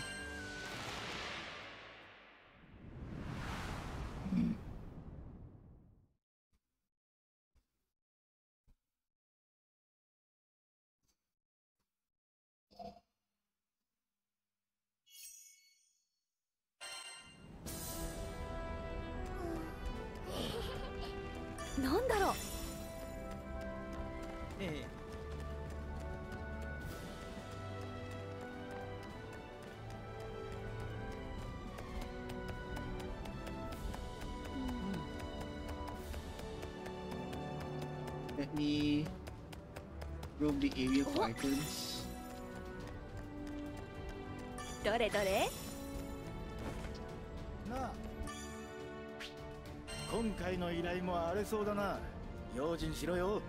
そうだな。用心しろよ。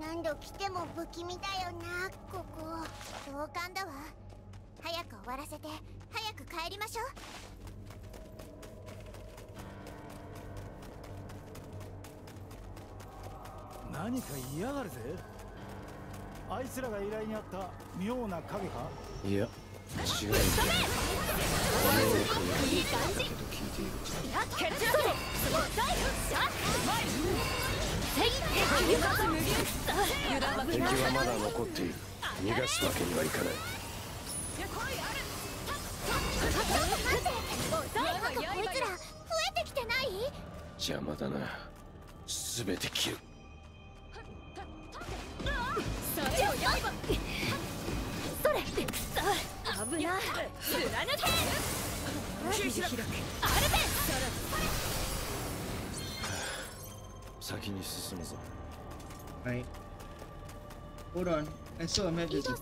何度来ても不気味だよなここ。同感だわ。早く終わらせて。早く帰りましょう。何か嫌がるぜあいつらが依頼にあった妙な影か？いや。違う。いい感じけど聞いている。やっ蹴散らせもったいシャッ前せい油断無限さあ油断は敵はまだ残っている。逃がすわけにはいかない邪魔だな全て切る人が目出なんだ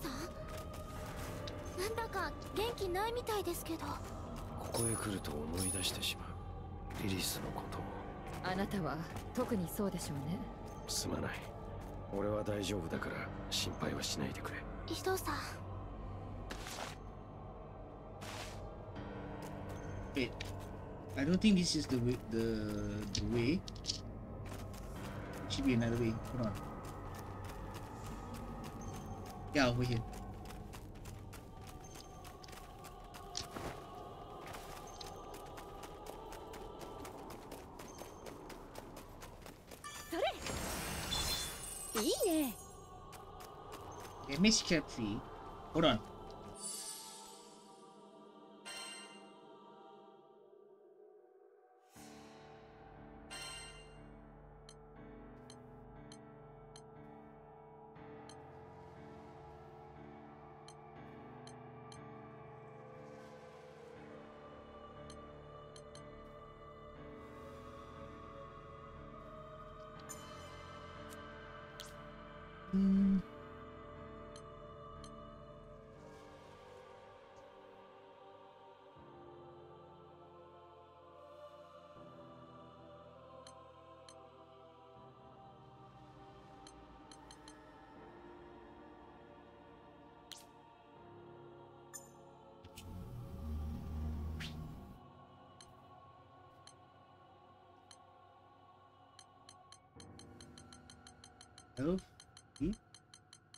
か元気ないみたいですけどここへ来ると思い出してしまうリリスのことをあなたは特にそうでしょうねすまない俺は大丈夫だから心配はしないでくれ伊藤さんえ I don't think this is the way, the, the way. It should be another way. Hold on. Yeah, over here. Cap free. Hold on.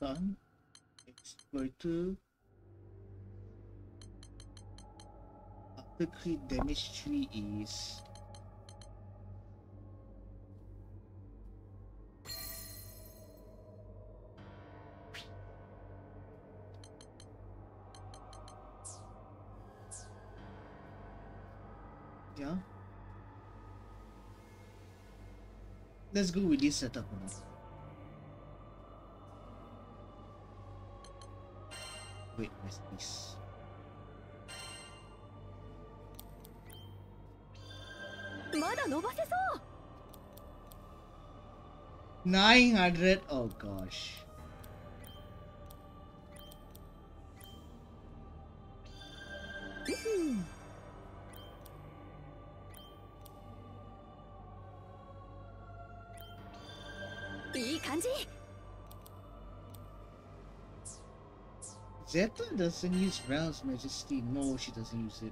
Stun, Exploiter. After crit damage 3 is Yeah. Let's go with this setup now. Wait, where's this? Nine hundred. Oh gosh. Zeta doesn't use Realm's Majesty. No, she doesn't use it.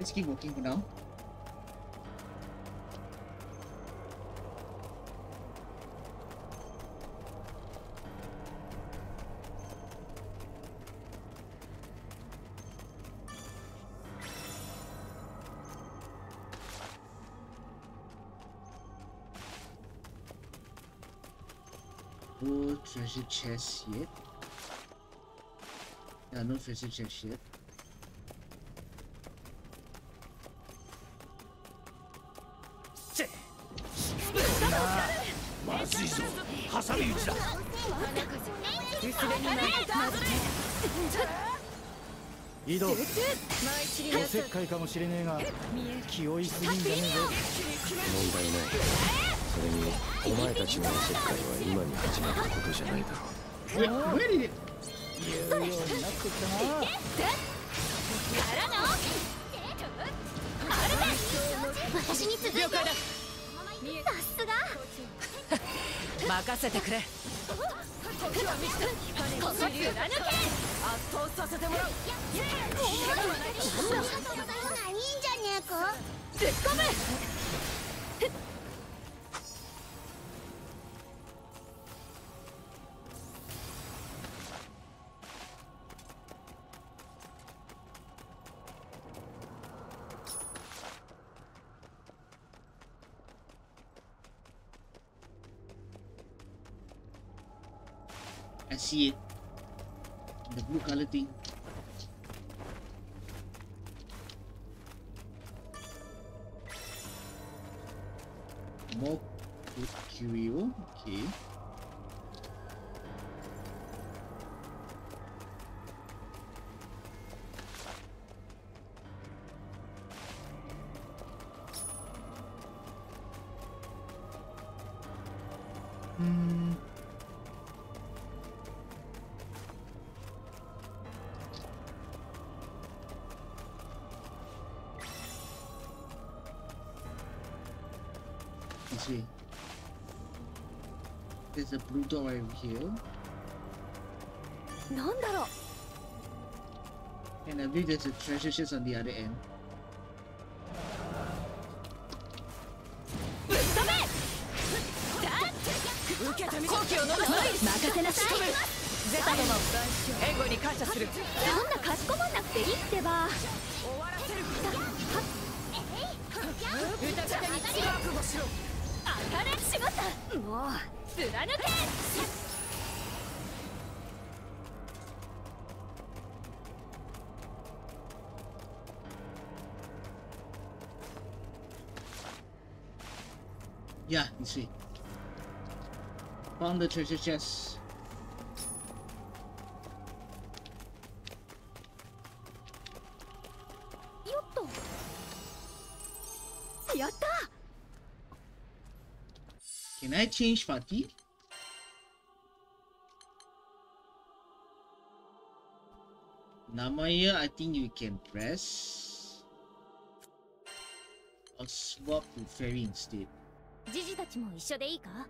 Let's keep working for now. Treasure chest yet. Yeah, no treasure chest yet. まずいぞ挟み撃ちだ移動おせっかいかもしれねえが気負いすぎんじゃねえぞ問題ないそれにお前たちのおせっかいは今に始まったことじゃないだろう Wait, where did it? 言うようになってきたな私に続いて了解ださすが任せてくれここ貫け圧倒させてもらうそんないいんじゃねえか突っ込め России. There's a blue door over here. And I believe there's a treasure chest on the other end. Found the treasure chest. よっとやった Can I change party? Namaya, I think you can press. I'll swap to fairy instead. ジジたちも一緒でいいか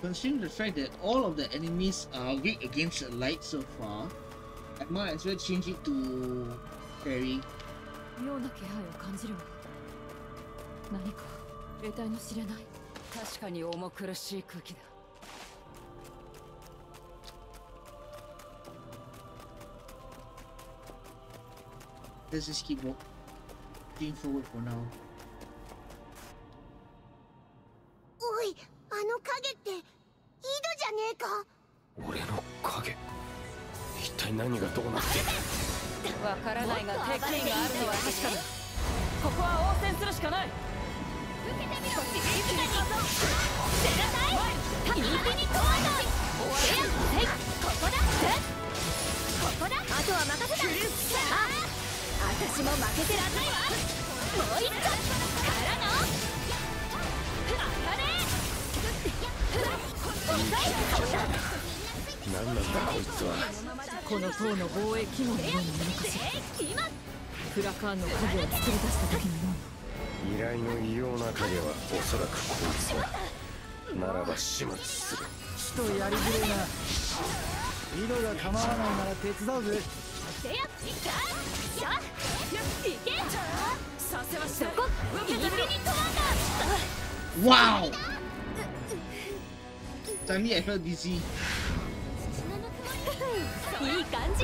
Considering the fact that all of the enemies are weak against the light so far, I might as well change it to fairy. 妙な気配を感じるわ何か得体の知れない確かに重苦しい空気だ Let's just keep walking forward for now. フラカーンの影を作り出した時のような依頼の異様な影はおそらくこいつだならば始末するちとやりづれえな井戸が構わないなら手伝うぜせやさあさあいけさせましこインフィニットワー Wow! Suddenly I felt dizzy. [LAUGHS] いい感じ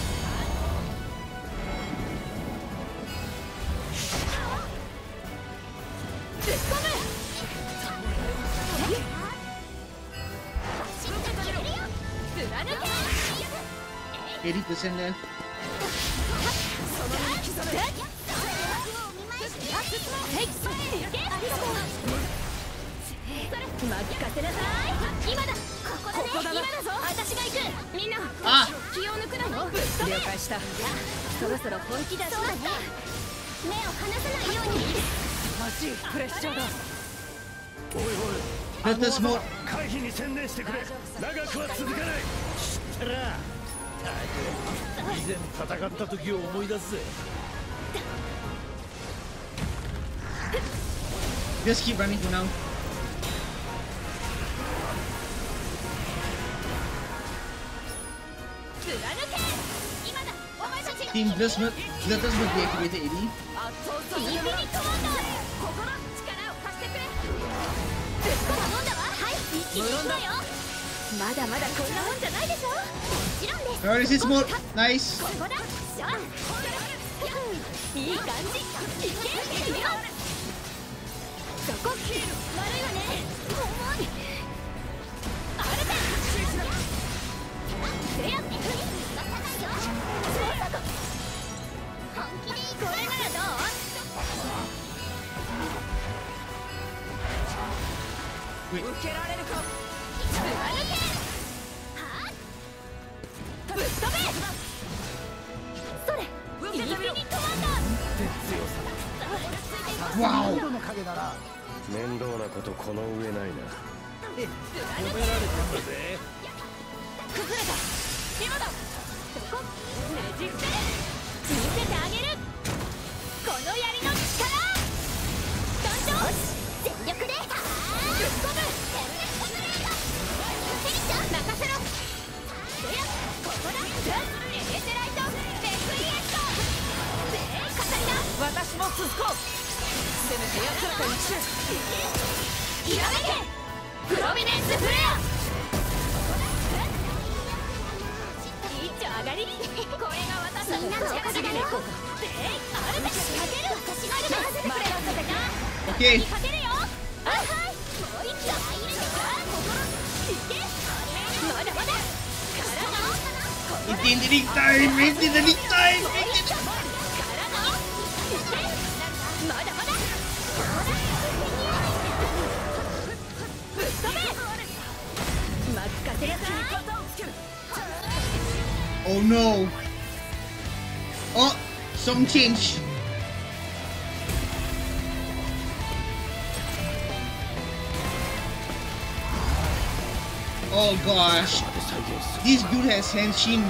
80% left. 任せなさい今だここだね。今だぞ私が行くみんなあ気を抜くなよぶっ飛べ了解した。そろそろ本気だそうだね目を離さないようにマジプレッシャーだ Let us more. 回避に専念してくれ。長くは続かない。知ったら以前戦った時を思い出すぜ Just keep running for now. 貫け今だお前たち Team Bloodsport, Bloodsport deactivated 80. 圧倒まだまだこんなもんじゃないでしょ。もちろんです。いい感じいけいけよそこ悪いわね重いアルテンれう受けられるか面倒なことこの上ないな褒められてぜ崩れた今だそこねじ伏せ見せてあげるこのやり私も続こうせめて奴らと一緒ひらめけプロミネンスフレア一丁上がりこれが私みんなのおかげだよであるだけかける私なるまたかけたオッケーかけるよあはいもう一丁いるのか心いけらいでたいでたいでたい Oh no! Oh! Something changed! Oh gosh! This dude has Henshin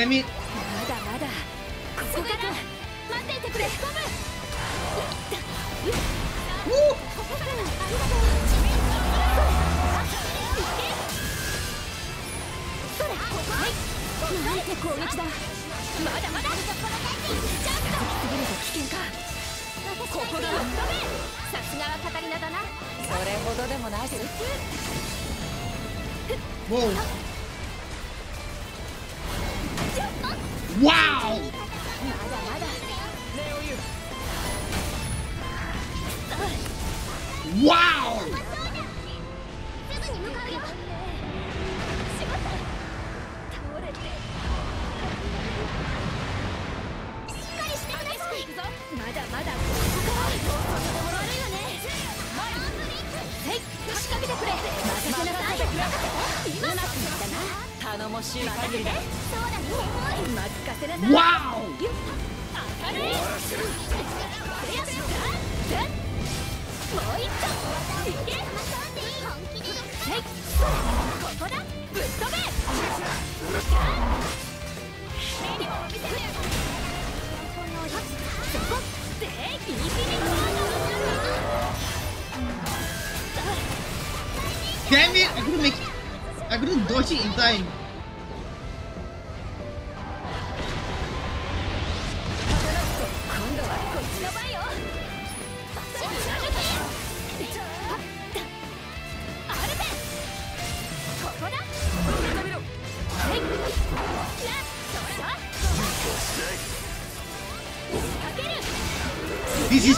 damn it.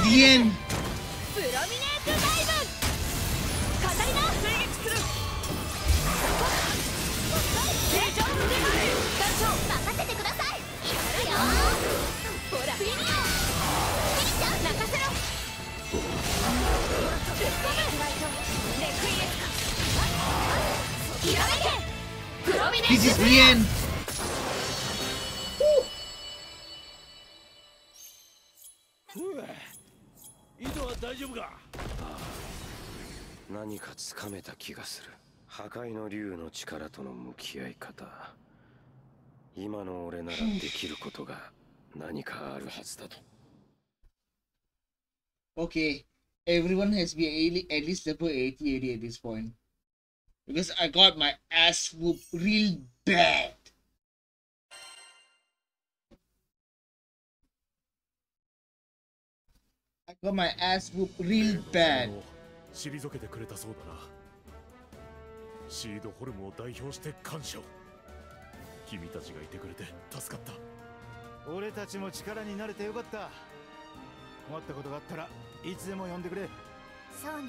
bien. 気がする破壊の竜の力との向き合い方今の俺ならできることが何かあるはずだと Okay, everyone has been at le- at least level 80 80 at this point. Because I got my ass whooped real bad. I got my ass whooped real bad. 退けてくれたそうだなシードホルムを代表して感謝を。君たちがいてくれて助かった。俺たちも力になれてよかった。困ったことがあったらいつでも呼んでくれ。そうね。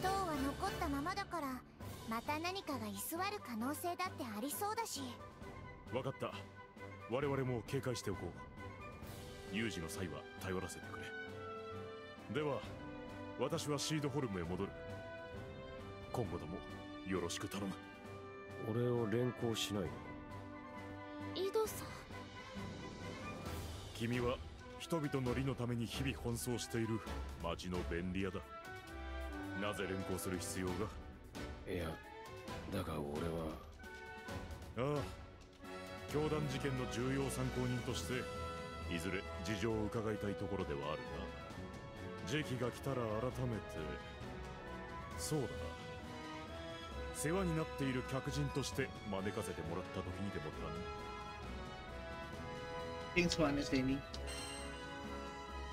塔は残ったままだからまた何かが居座る可能性だってありそうだし。分かった。我々も警戒しておこう。有事の際は頼らせてくれ。では私はシードホルムへ戻る。今後ともよろしく頼む。俺を連行しないの？井戸さん。君は人々の利のために日々奔走している町の便利屋だ。なぜ連行する必要が？いやだが俺は。ああ。教団事件の重要参考人としていずれ事情を伺いたいところではあるが時期が来たら改めて。そうだな世話になっている客人として招かせてもらった時にでも頼む Thanks for understanding.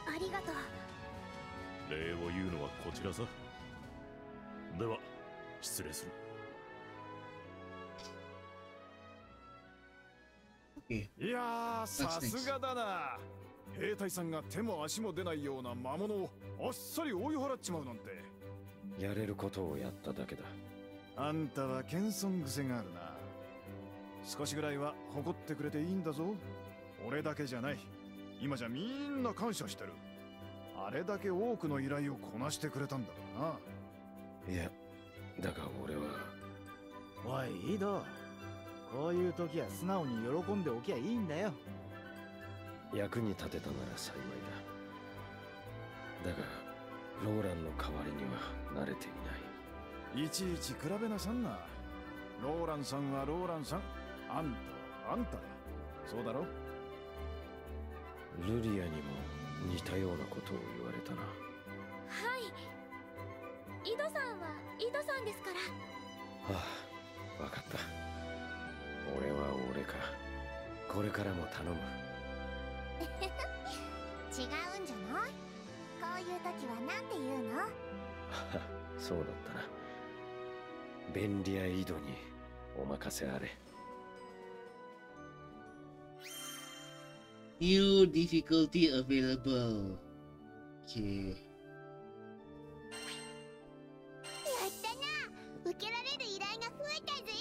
ありがとう。礼を言うのはこちらさ。では失礼する.いやーさすがだな。兵隊さんが手も足も出ないような魔物をあっさり追い払っちまうなんて。やれることをやっただけだあんたは謙遜癖があるな。少しぐらいは誇ってくれていいんだぞ。俺だけじゃない。今じゃみんな感謝してる。あれだけ多くの依頼をこなしてくれたんだからな。いやだが俺は。おい井戸。こういう時は素直に喜んでおきゃいいんだよ。役に立てたなら幸いだ。だがローランの代わりには慣れていないいちいち比べなさんな。ローランさんはローランさん。あんたはあんただ。そうだろ？ルリアにも似たようなことを言われたな。はい。井戸さんは井戸さんですから。はあ分かった。俺は俺か。これからも頼む。[LAUGHS] 違うんじゃない？こういう時はなんて言うの？そうだったな便利屋井戸にお任せあれ New difficulty available. Okay. やったな受けられる依頼が増えたぜ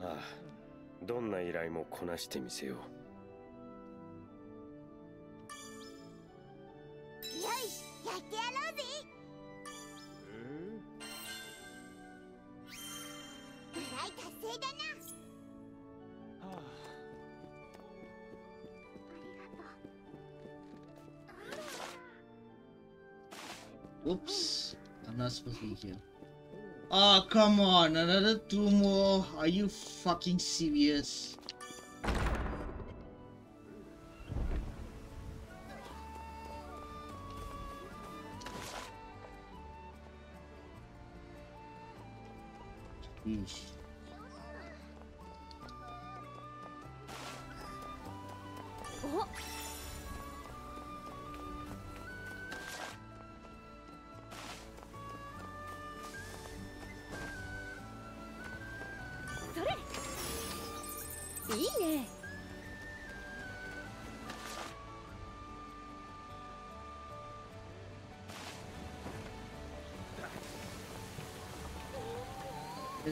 ああどんな依頼もこなしてみせよう 達成だなありがとう Oops. I'm not supposed to be here. Oh, come on. Another two more. Are you fucking serious?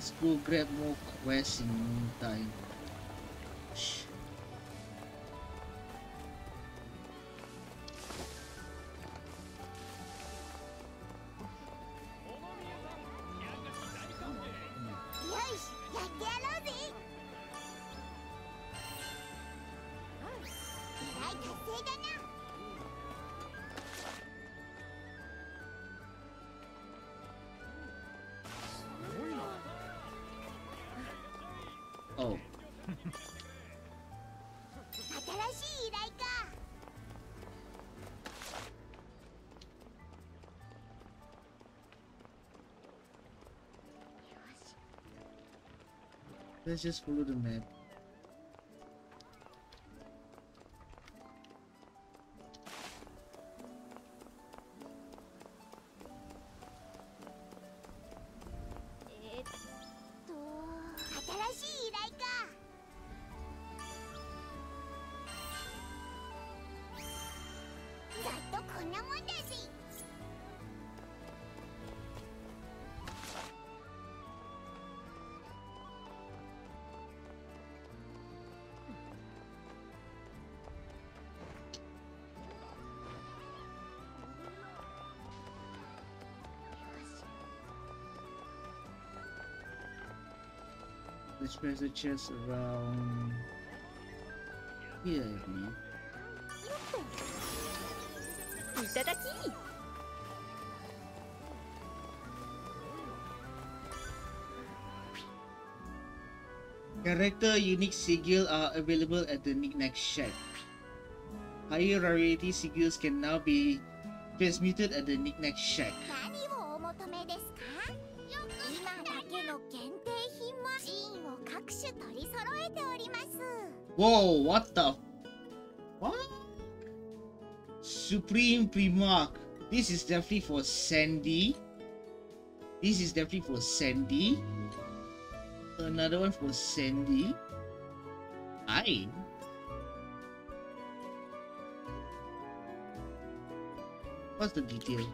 screw grab mo question time. Let's just follow the map. This messages around here, man. Itadaki! Character unique sigils are available at the Knickknack Shack. Higher rarity sigils can now be transmuted at the Knickknack Shack. Whoa, what the? What? Supreme Primark. This is definitely for Sandy. This is definitely for Sandy. Another one for Sandy. I. What's the detail?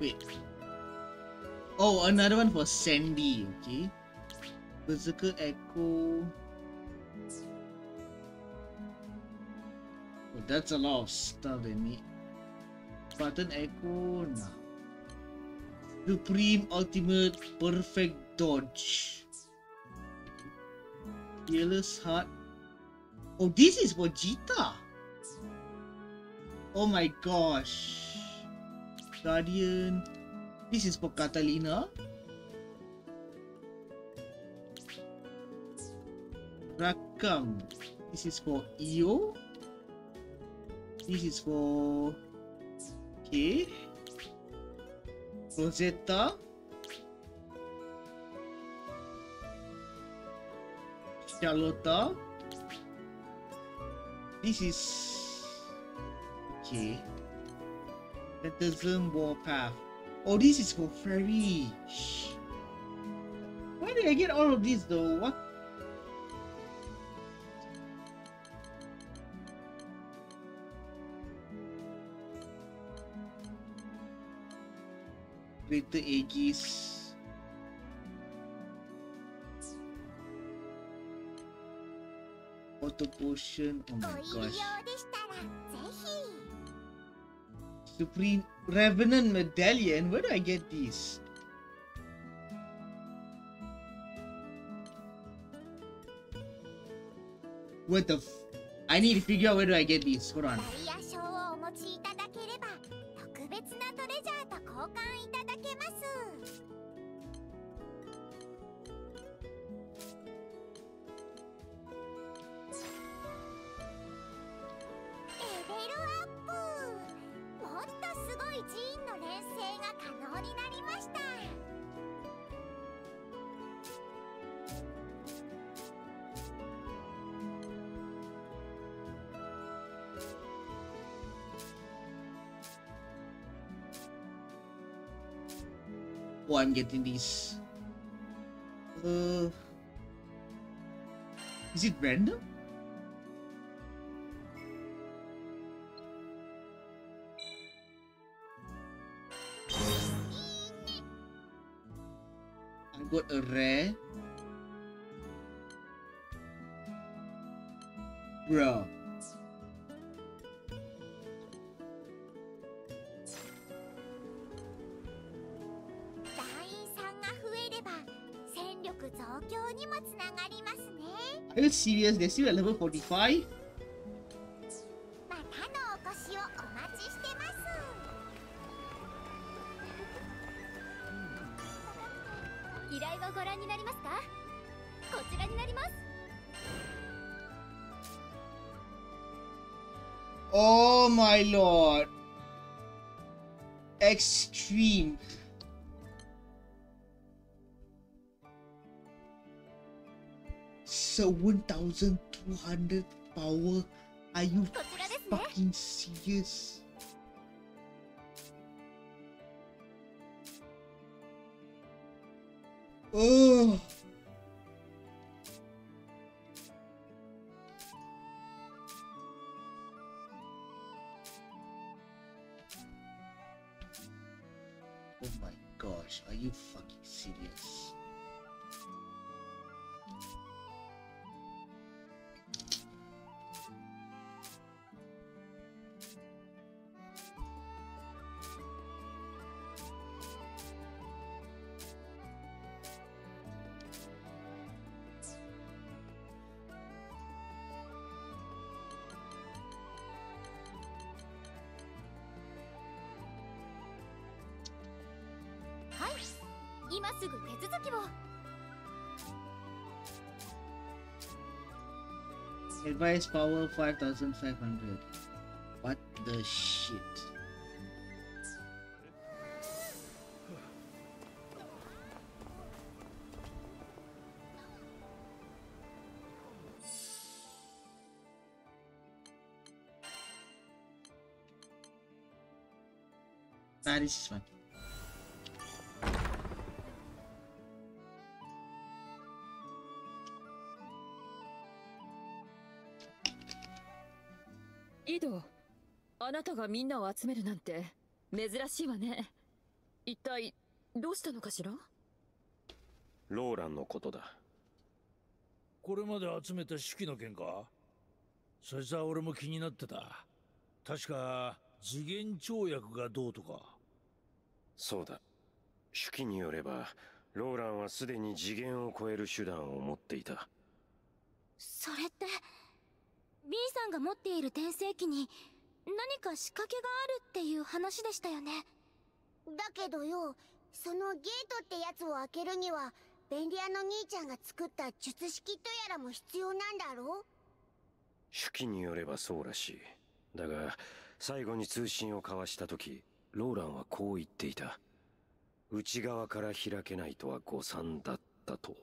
Wait. Oh, another one for Sandy, okay. Berserker Echo. Oh, that's a lot of stuff they need. Button Echo, nah. Supreme Ultimate Perfect Dodge. Fearless Heart. Oh, this is for Jita. Oh my gosh. Guardian. This is for Catalina. Rakam. This is for Io. This is for K. Rosetta. Charlotta. This is okay. Baptism Warpath. Oh, this is for fairy. Where did I get all of these though? What? Greater Aegis. Auto potion. Oh my gosh. Supreme Revenant Medallion? Where do I get these? What the I need to figure out where do I get these. Hold on. 1980s SDSU at level 45. Advice power 5500. What the shit? This is fine. なたがみんなを集めるなんて珍しいわね。一体どうしたのかしら？ローランのことだ。これまで集めた手記の件か？そいつは俺も気になってた。確か次元跳躍がどうとか。そうだ。手記によればローランはすでに次元を超える手段を持っていた。それって B さんが持っている転生機に何か仕掛けがあるっていう話でしたよね。だけどよそのゲートってやつを開けるには便利屋の兄ちゃんが作った術式とやらも必要なんだろ手記によればそうらしい。だが最後に通信を交わした時ローランはこう言っていた。内側から開けないとは誤算だったと。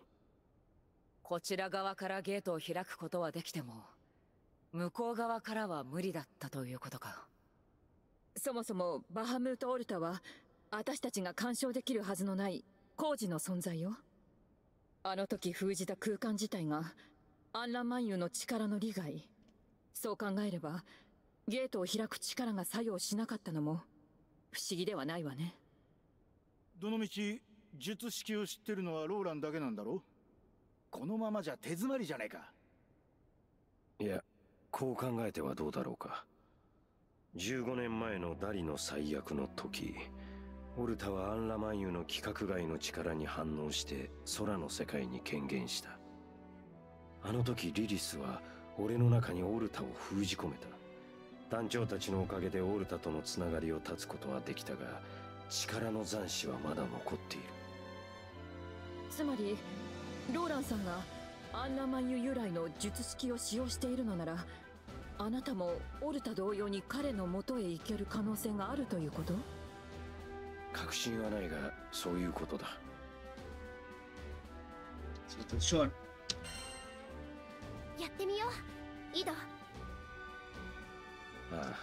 こちら側からゲートを開くことはできても向こう側からは無理だったということか。そもそもバハムート・オルタは私たちが干渉できるはずのない工事の存在よ。あの時封じた空間自体がアンランマンユの力の利害。そう考えればゲートを開く力が作用しなかったのも不思議ではないわね。どのみち術式を知ってるのはローランだけなんだろこのままじゃ手詰まりじゃねえか。いやこう考えてはどうだろうか。15年前のダリの最悪の時オルタはアンラマンユの規格外の力に反応して空の世界に権限した。あの時リリスは俺の中にオルタを封じ込めた。団長たちのおかげでオルタとのつながりを断つことはできたが力の残滓はまだ残っている。つまりローランさんがアンラマンユ由来の術式を使用しているのならあなたもオルタ同様に彼の元へ行ける可能性があるということ？確信はないがそういうことだ。short. やってみよう。井戸ああ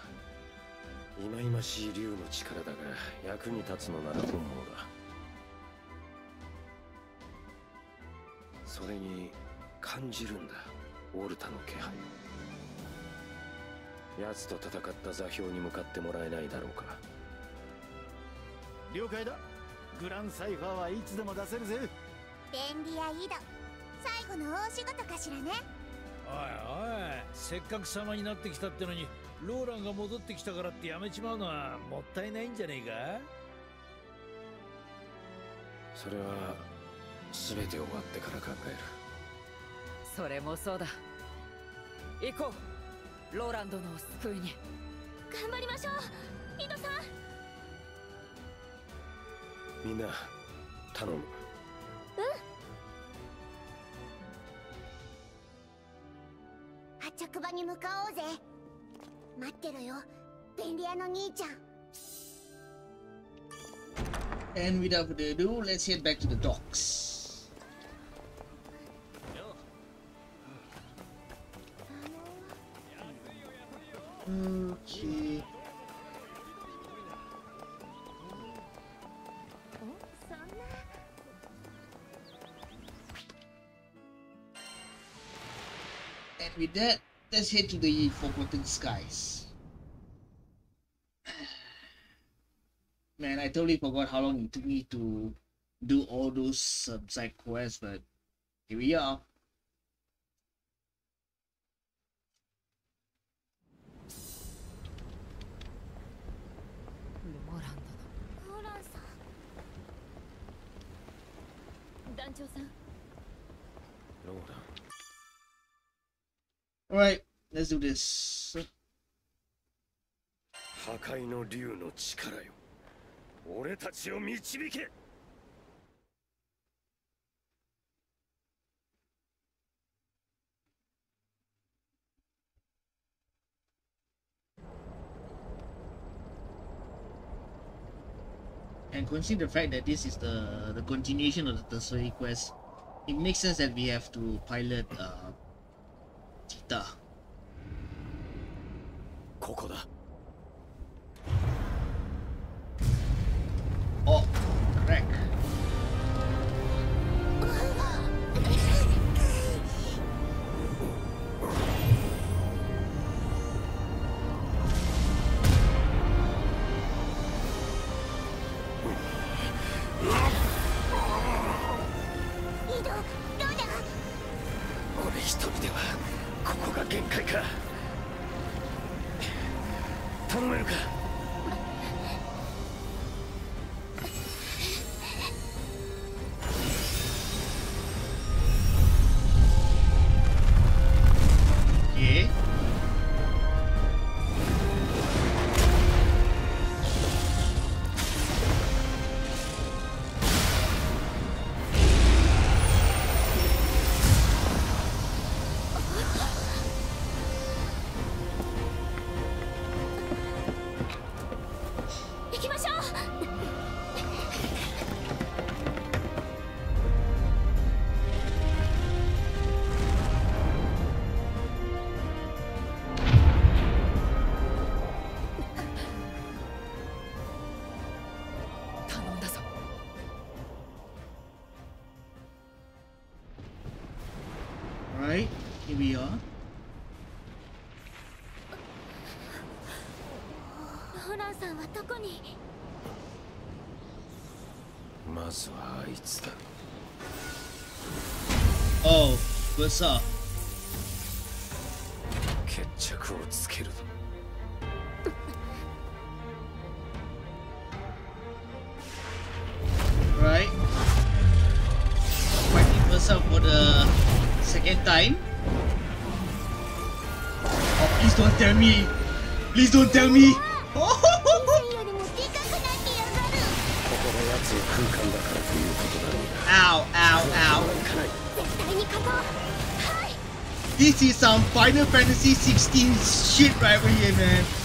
忌々しい竜の力だが役に立つのなら本望だ。それに感じるんだオルタの気配奴と戦った座標に向かってもらえないだろうか。了解だ。グランサイファーはいつでも出せるぜ。便利屋井戸。最後の大仕事かしらね。おいおいせっかく様になってきたってのにローランが戻ってきたからってやめちまうのはもったいないんじゃねえか？それは全て終わってから考える。そそれもそうだ。行こうローランドの救いに。頑張りましょう井戸さん。みんな頼む。発着場に向かおうぜ。待ってろよ。便利屋の兄ちゃん。And without further ado, let's head back to the docks. Okay. And with that, let's head to the Forgotten Skies. Man, I totally forgot how long it took me to do all those um, side quests, but here we are. 団長さん。ローラン。Alright, let's do this. 破壊の竜の力よ。俺たちを導け And consider the fact that this is the, the continuation of the tertiary quest, it makes sense that we have to pilot uh, Cheetah. ここだ はどこにまずはあいつだ Oh, Berserk. 決着をつけるぞ Right. Fighting Berserk for the second time. Oh, please don't tell me. Please don't tell me. Fantasy 16 shit right over here, man.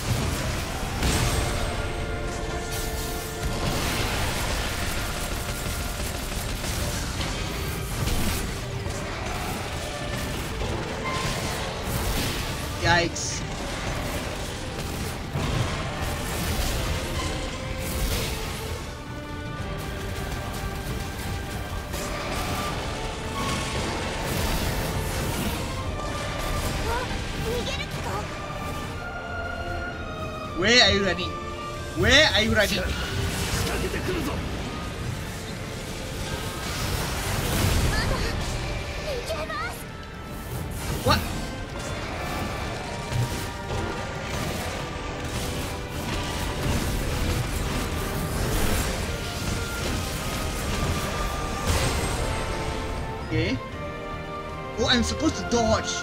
dodge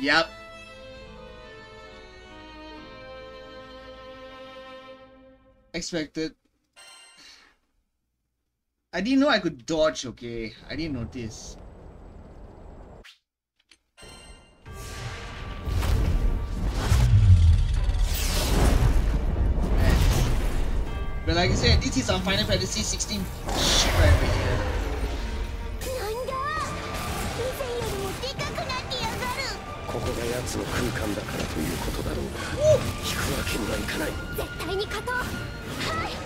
Yep. Expected. I didn't know I could dodge, okay? I didn't notice. But like I said, this is on Final Fantasy 16 shit right here. ここが奴の空間だからということだろうが引くわけにはいかない。絶対に勝とう。はい。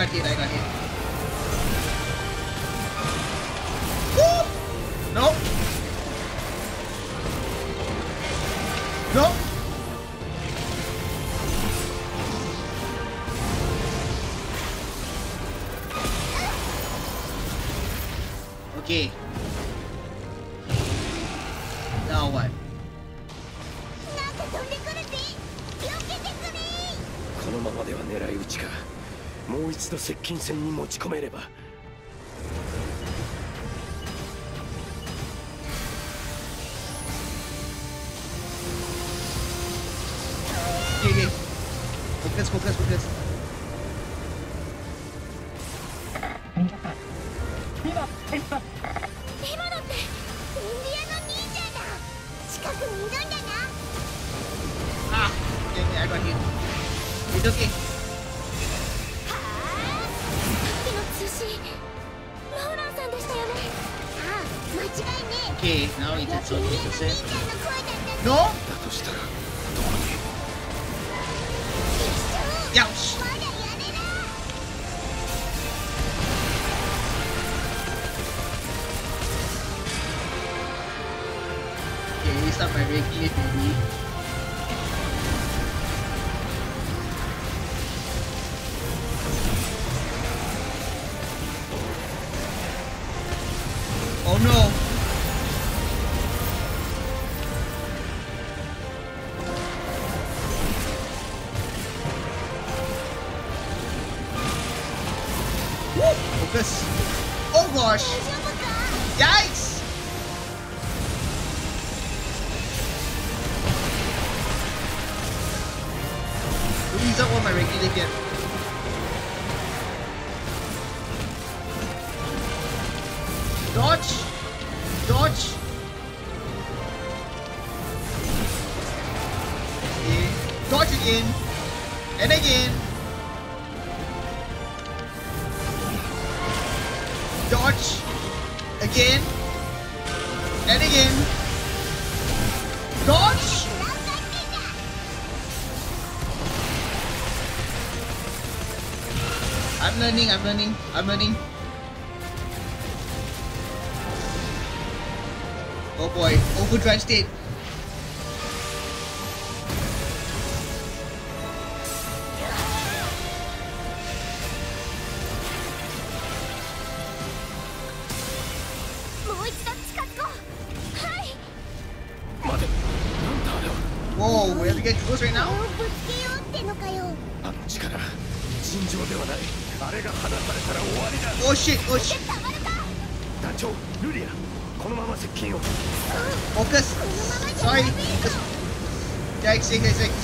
naik lagi naik lagi 一度接近戦に持ち込めれば Then again. Dodge! I'm learning, I'm learning, I'm learning. Oh boy, overdrive state. कैसे कैसे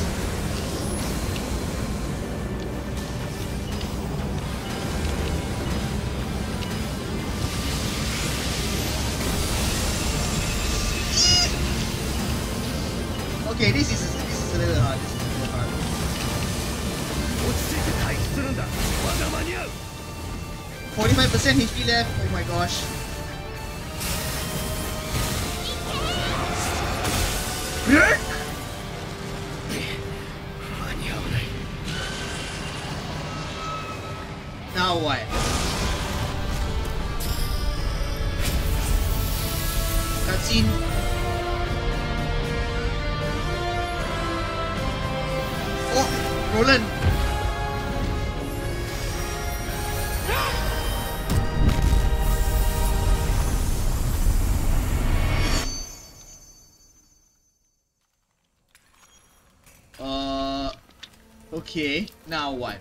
Okay, now what?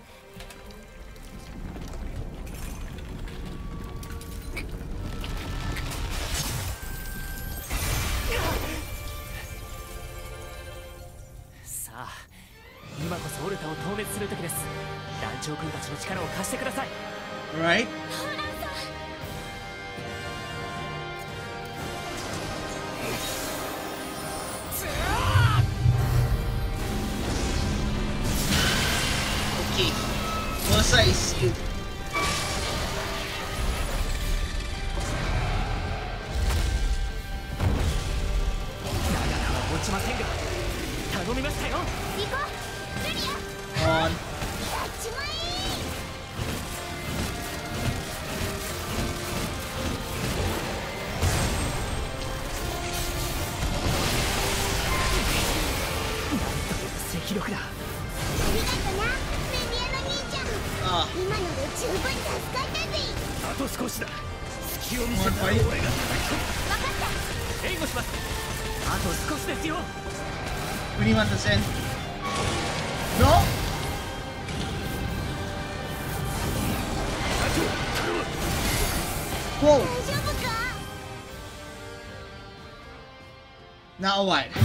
all right.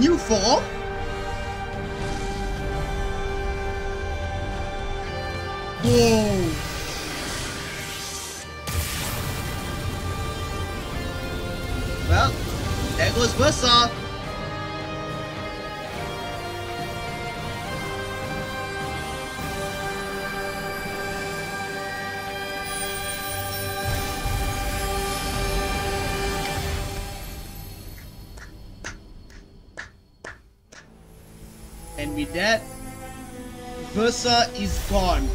new form And with that, Versa is gone.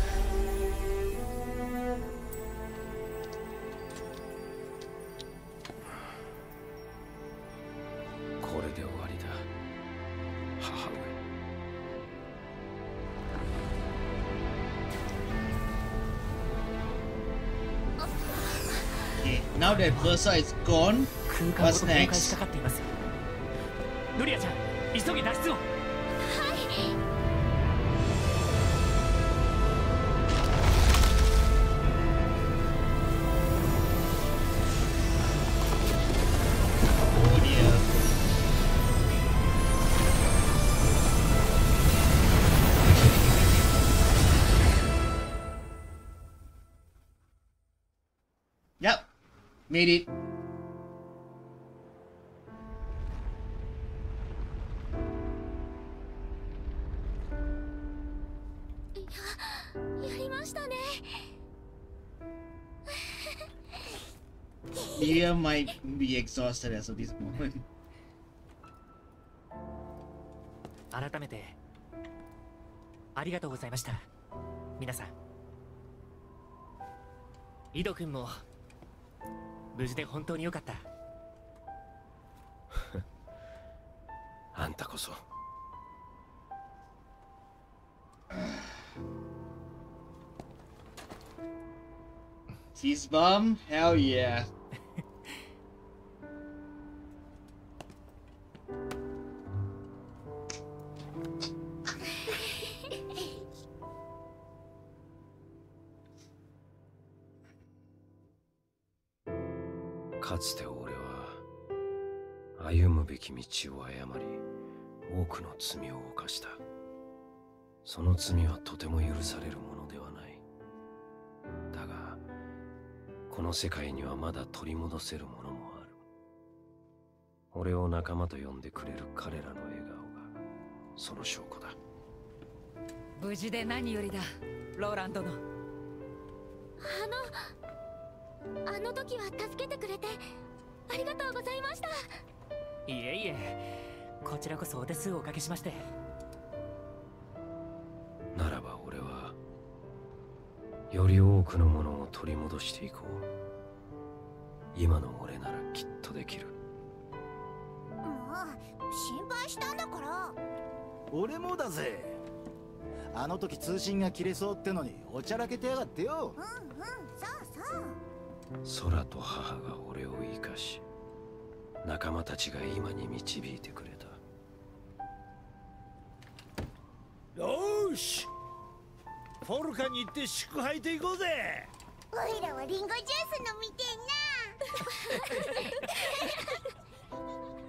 Okay, now that Versa is gone, what's next? ヌリアちゃん急ぎ脱出をミリややりましたね。いや might be exhausted as of this moment. 改めてありがとうございました。皆さん。井戸君も無事で本当によかったあんたこそ Cheese bomb? Hell yeah.「多くの罪を犯した。その罪はとても許されるものではない。だがこの世界にはまだ取り戻せるものもある。俺を仲間と呼んでくれる彼らの笑顔がその証拠だ。無事で何よりだローランドの。あのあの時は助けてくれてありがとうございました。いえいえこちらこそお手数をおかけしまして。ならば俺はより多くのものを取り戻していこう。今の俺ならきっとできる。もう心配したんだから。俺もだぜ。あの時通信が切れそうってのにおちゃらけてやがってよ。うんうんそうそう。空と母が俺を生かし仲間たちが今に導いてくれよーし。フォルカに行って祝杯と行こうぜ。おいらはリンゴジュース飲みて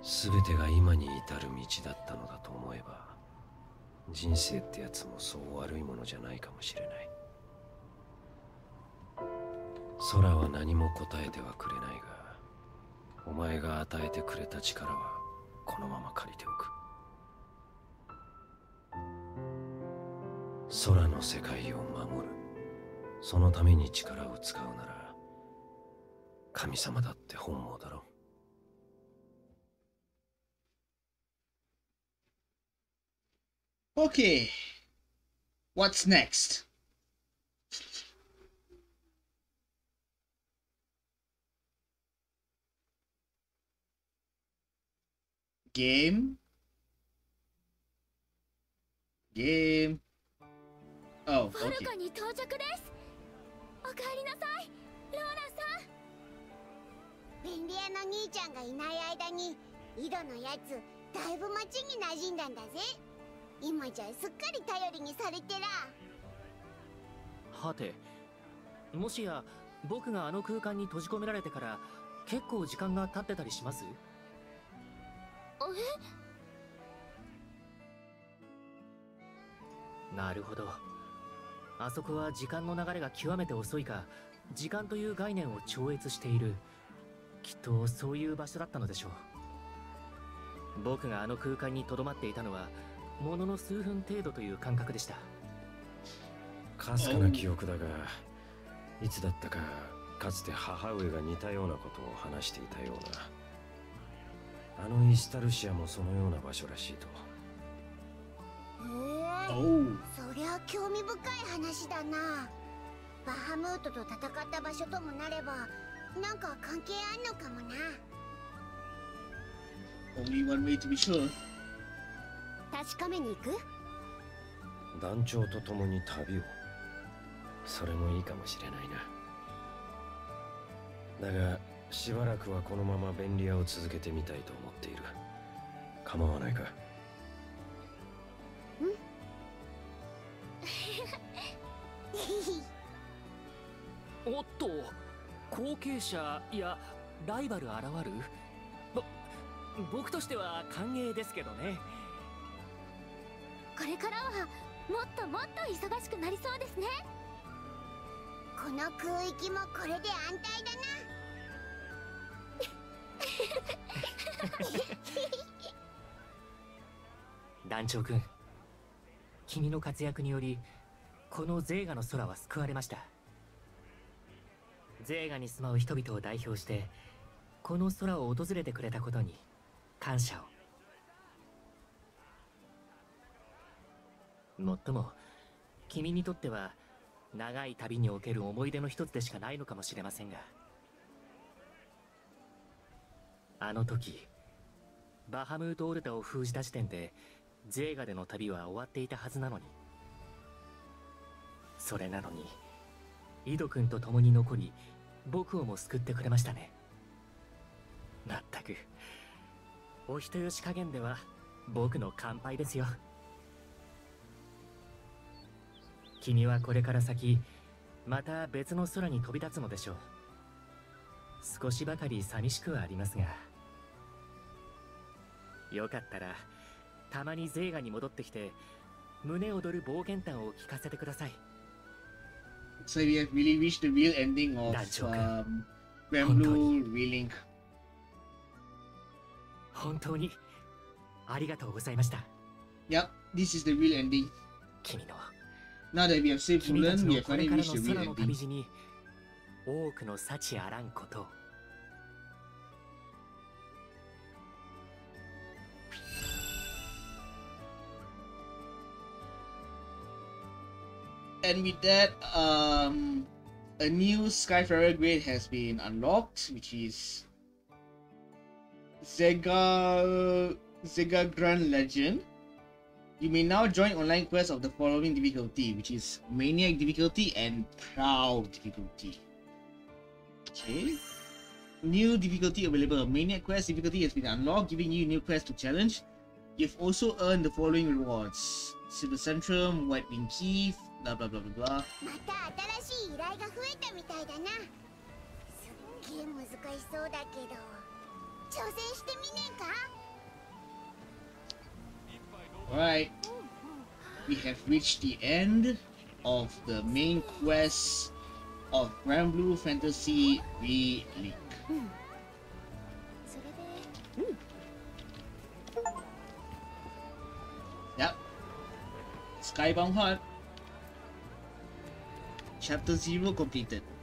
全てが今に至る道だったのだと思えば人生ってやつもそう悪いものじゃないかもしれない。空は何も答えてはくれないがお前が与えてくれた力はこのまま借りておく空の世界を守るそのために力を使うなら神様だって本望だろ Okay. What's next? Game? Game? Oh, okay. カに到着です。おかえりなさいローランさん。便利屋の兄ちゃんがいない間に井戸のやつだいぶ町に馴染んだんだぜ。今じゃすっかり頼りにされてら。はてもしや僕があの空間に閉じ込められてから結構時間が経ってたりします？なるほどあそこは時間の流れが極めて遅いか時間という概念を超越している。きっとそういう場所だったのでしょう。僕があの空間に留まっていたのはものの数分程度という感覚でした。かすかな記憶だがいつだったかかつて母上が似たようなことを話していたような。あのイスタルシアもそのような場所らしいと。へえ。Oh. そりゃ興味深い話だな。バハムートと戦った場所ともなればなんか関係あんのかもな。Only one way to be sure. 確かめに行く？団長と共に旅を。それもいいかもしれないな。だがしばらくはこのまま便利屋を続けてみたいと思っている。構わないか？おっと後継者やライバル現る？ぼ僕としては歓迎ですけどね。これからはもっともっと忙しくなりそうですね。この空域もこれで安泰だな。[LAUGHS] 団長君君の活躍によりこのゼーガの空は救われましたゼーガに住まう人々を代表してこの空を訪れてくれたことに感謝を。もっとも君にとっては長い旅における思い出の一つでしかないのかもしれませんがあの時バハムート・オルタを封じた時点でゼーガでの旅は終わっていたはずなのにそれなのに井戸君と共に残り僕をも救ってくれましたね。まったく。お人よし加減では僕の乾杯ですよ。君はこれから先また別の空に飛び立つのでしょう。少しばかり寂しくはありますが。よかったらたまにゼーガに戻ってきて胸躍る冒険談を聞かせてください。So we have really reached the real ending of Dachoku. um, Grand Blue Relink. 本当にありがとうございました Yep, this is the real ending. 君の Now that we have saved 君たち Mulan, we の have これ finally からの reached the 空 real の旅 ending. 路に多くの幸あらんことを And with that, um, a new Skyfarer grade has been unlocked, which is Zega Zega Grand Legend. You may now join online quests of the following difficulty, which is Maniac difficulty and Proud difficulty. Okay. New difficulty available. Maniac quest difficulty has been unlocked, giving you new quests to challenge. You've also earned the following rewards: Silver Centrum, White Wing Key, blah blah blah blah blah. また新しい依頼が増えたみたいだなすっげえ難しそうだけど挑戦してみねえか Alright. We have reached the end of the main quest of Grand Blue Fantasy Relink. Yep. Skybound Heart. Chapter 0 completed.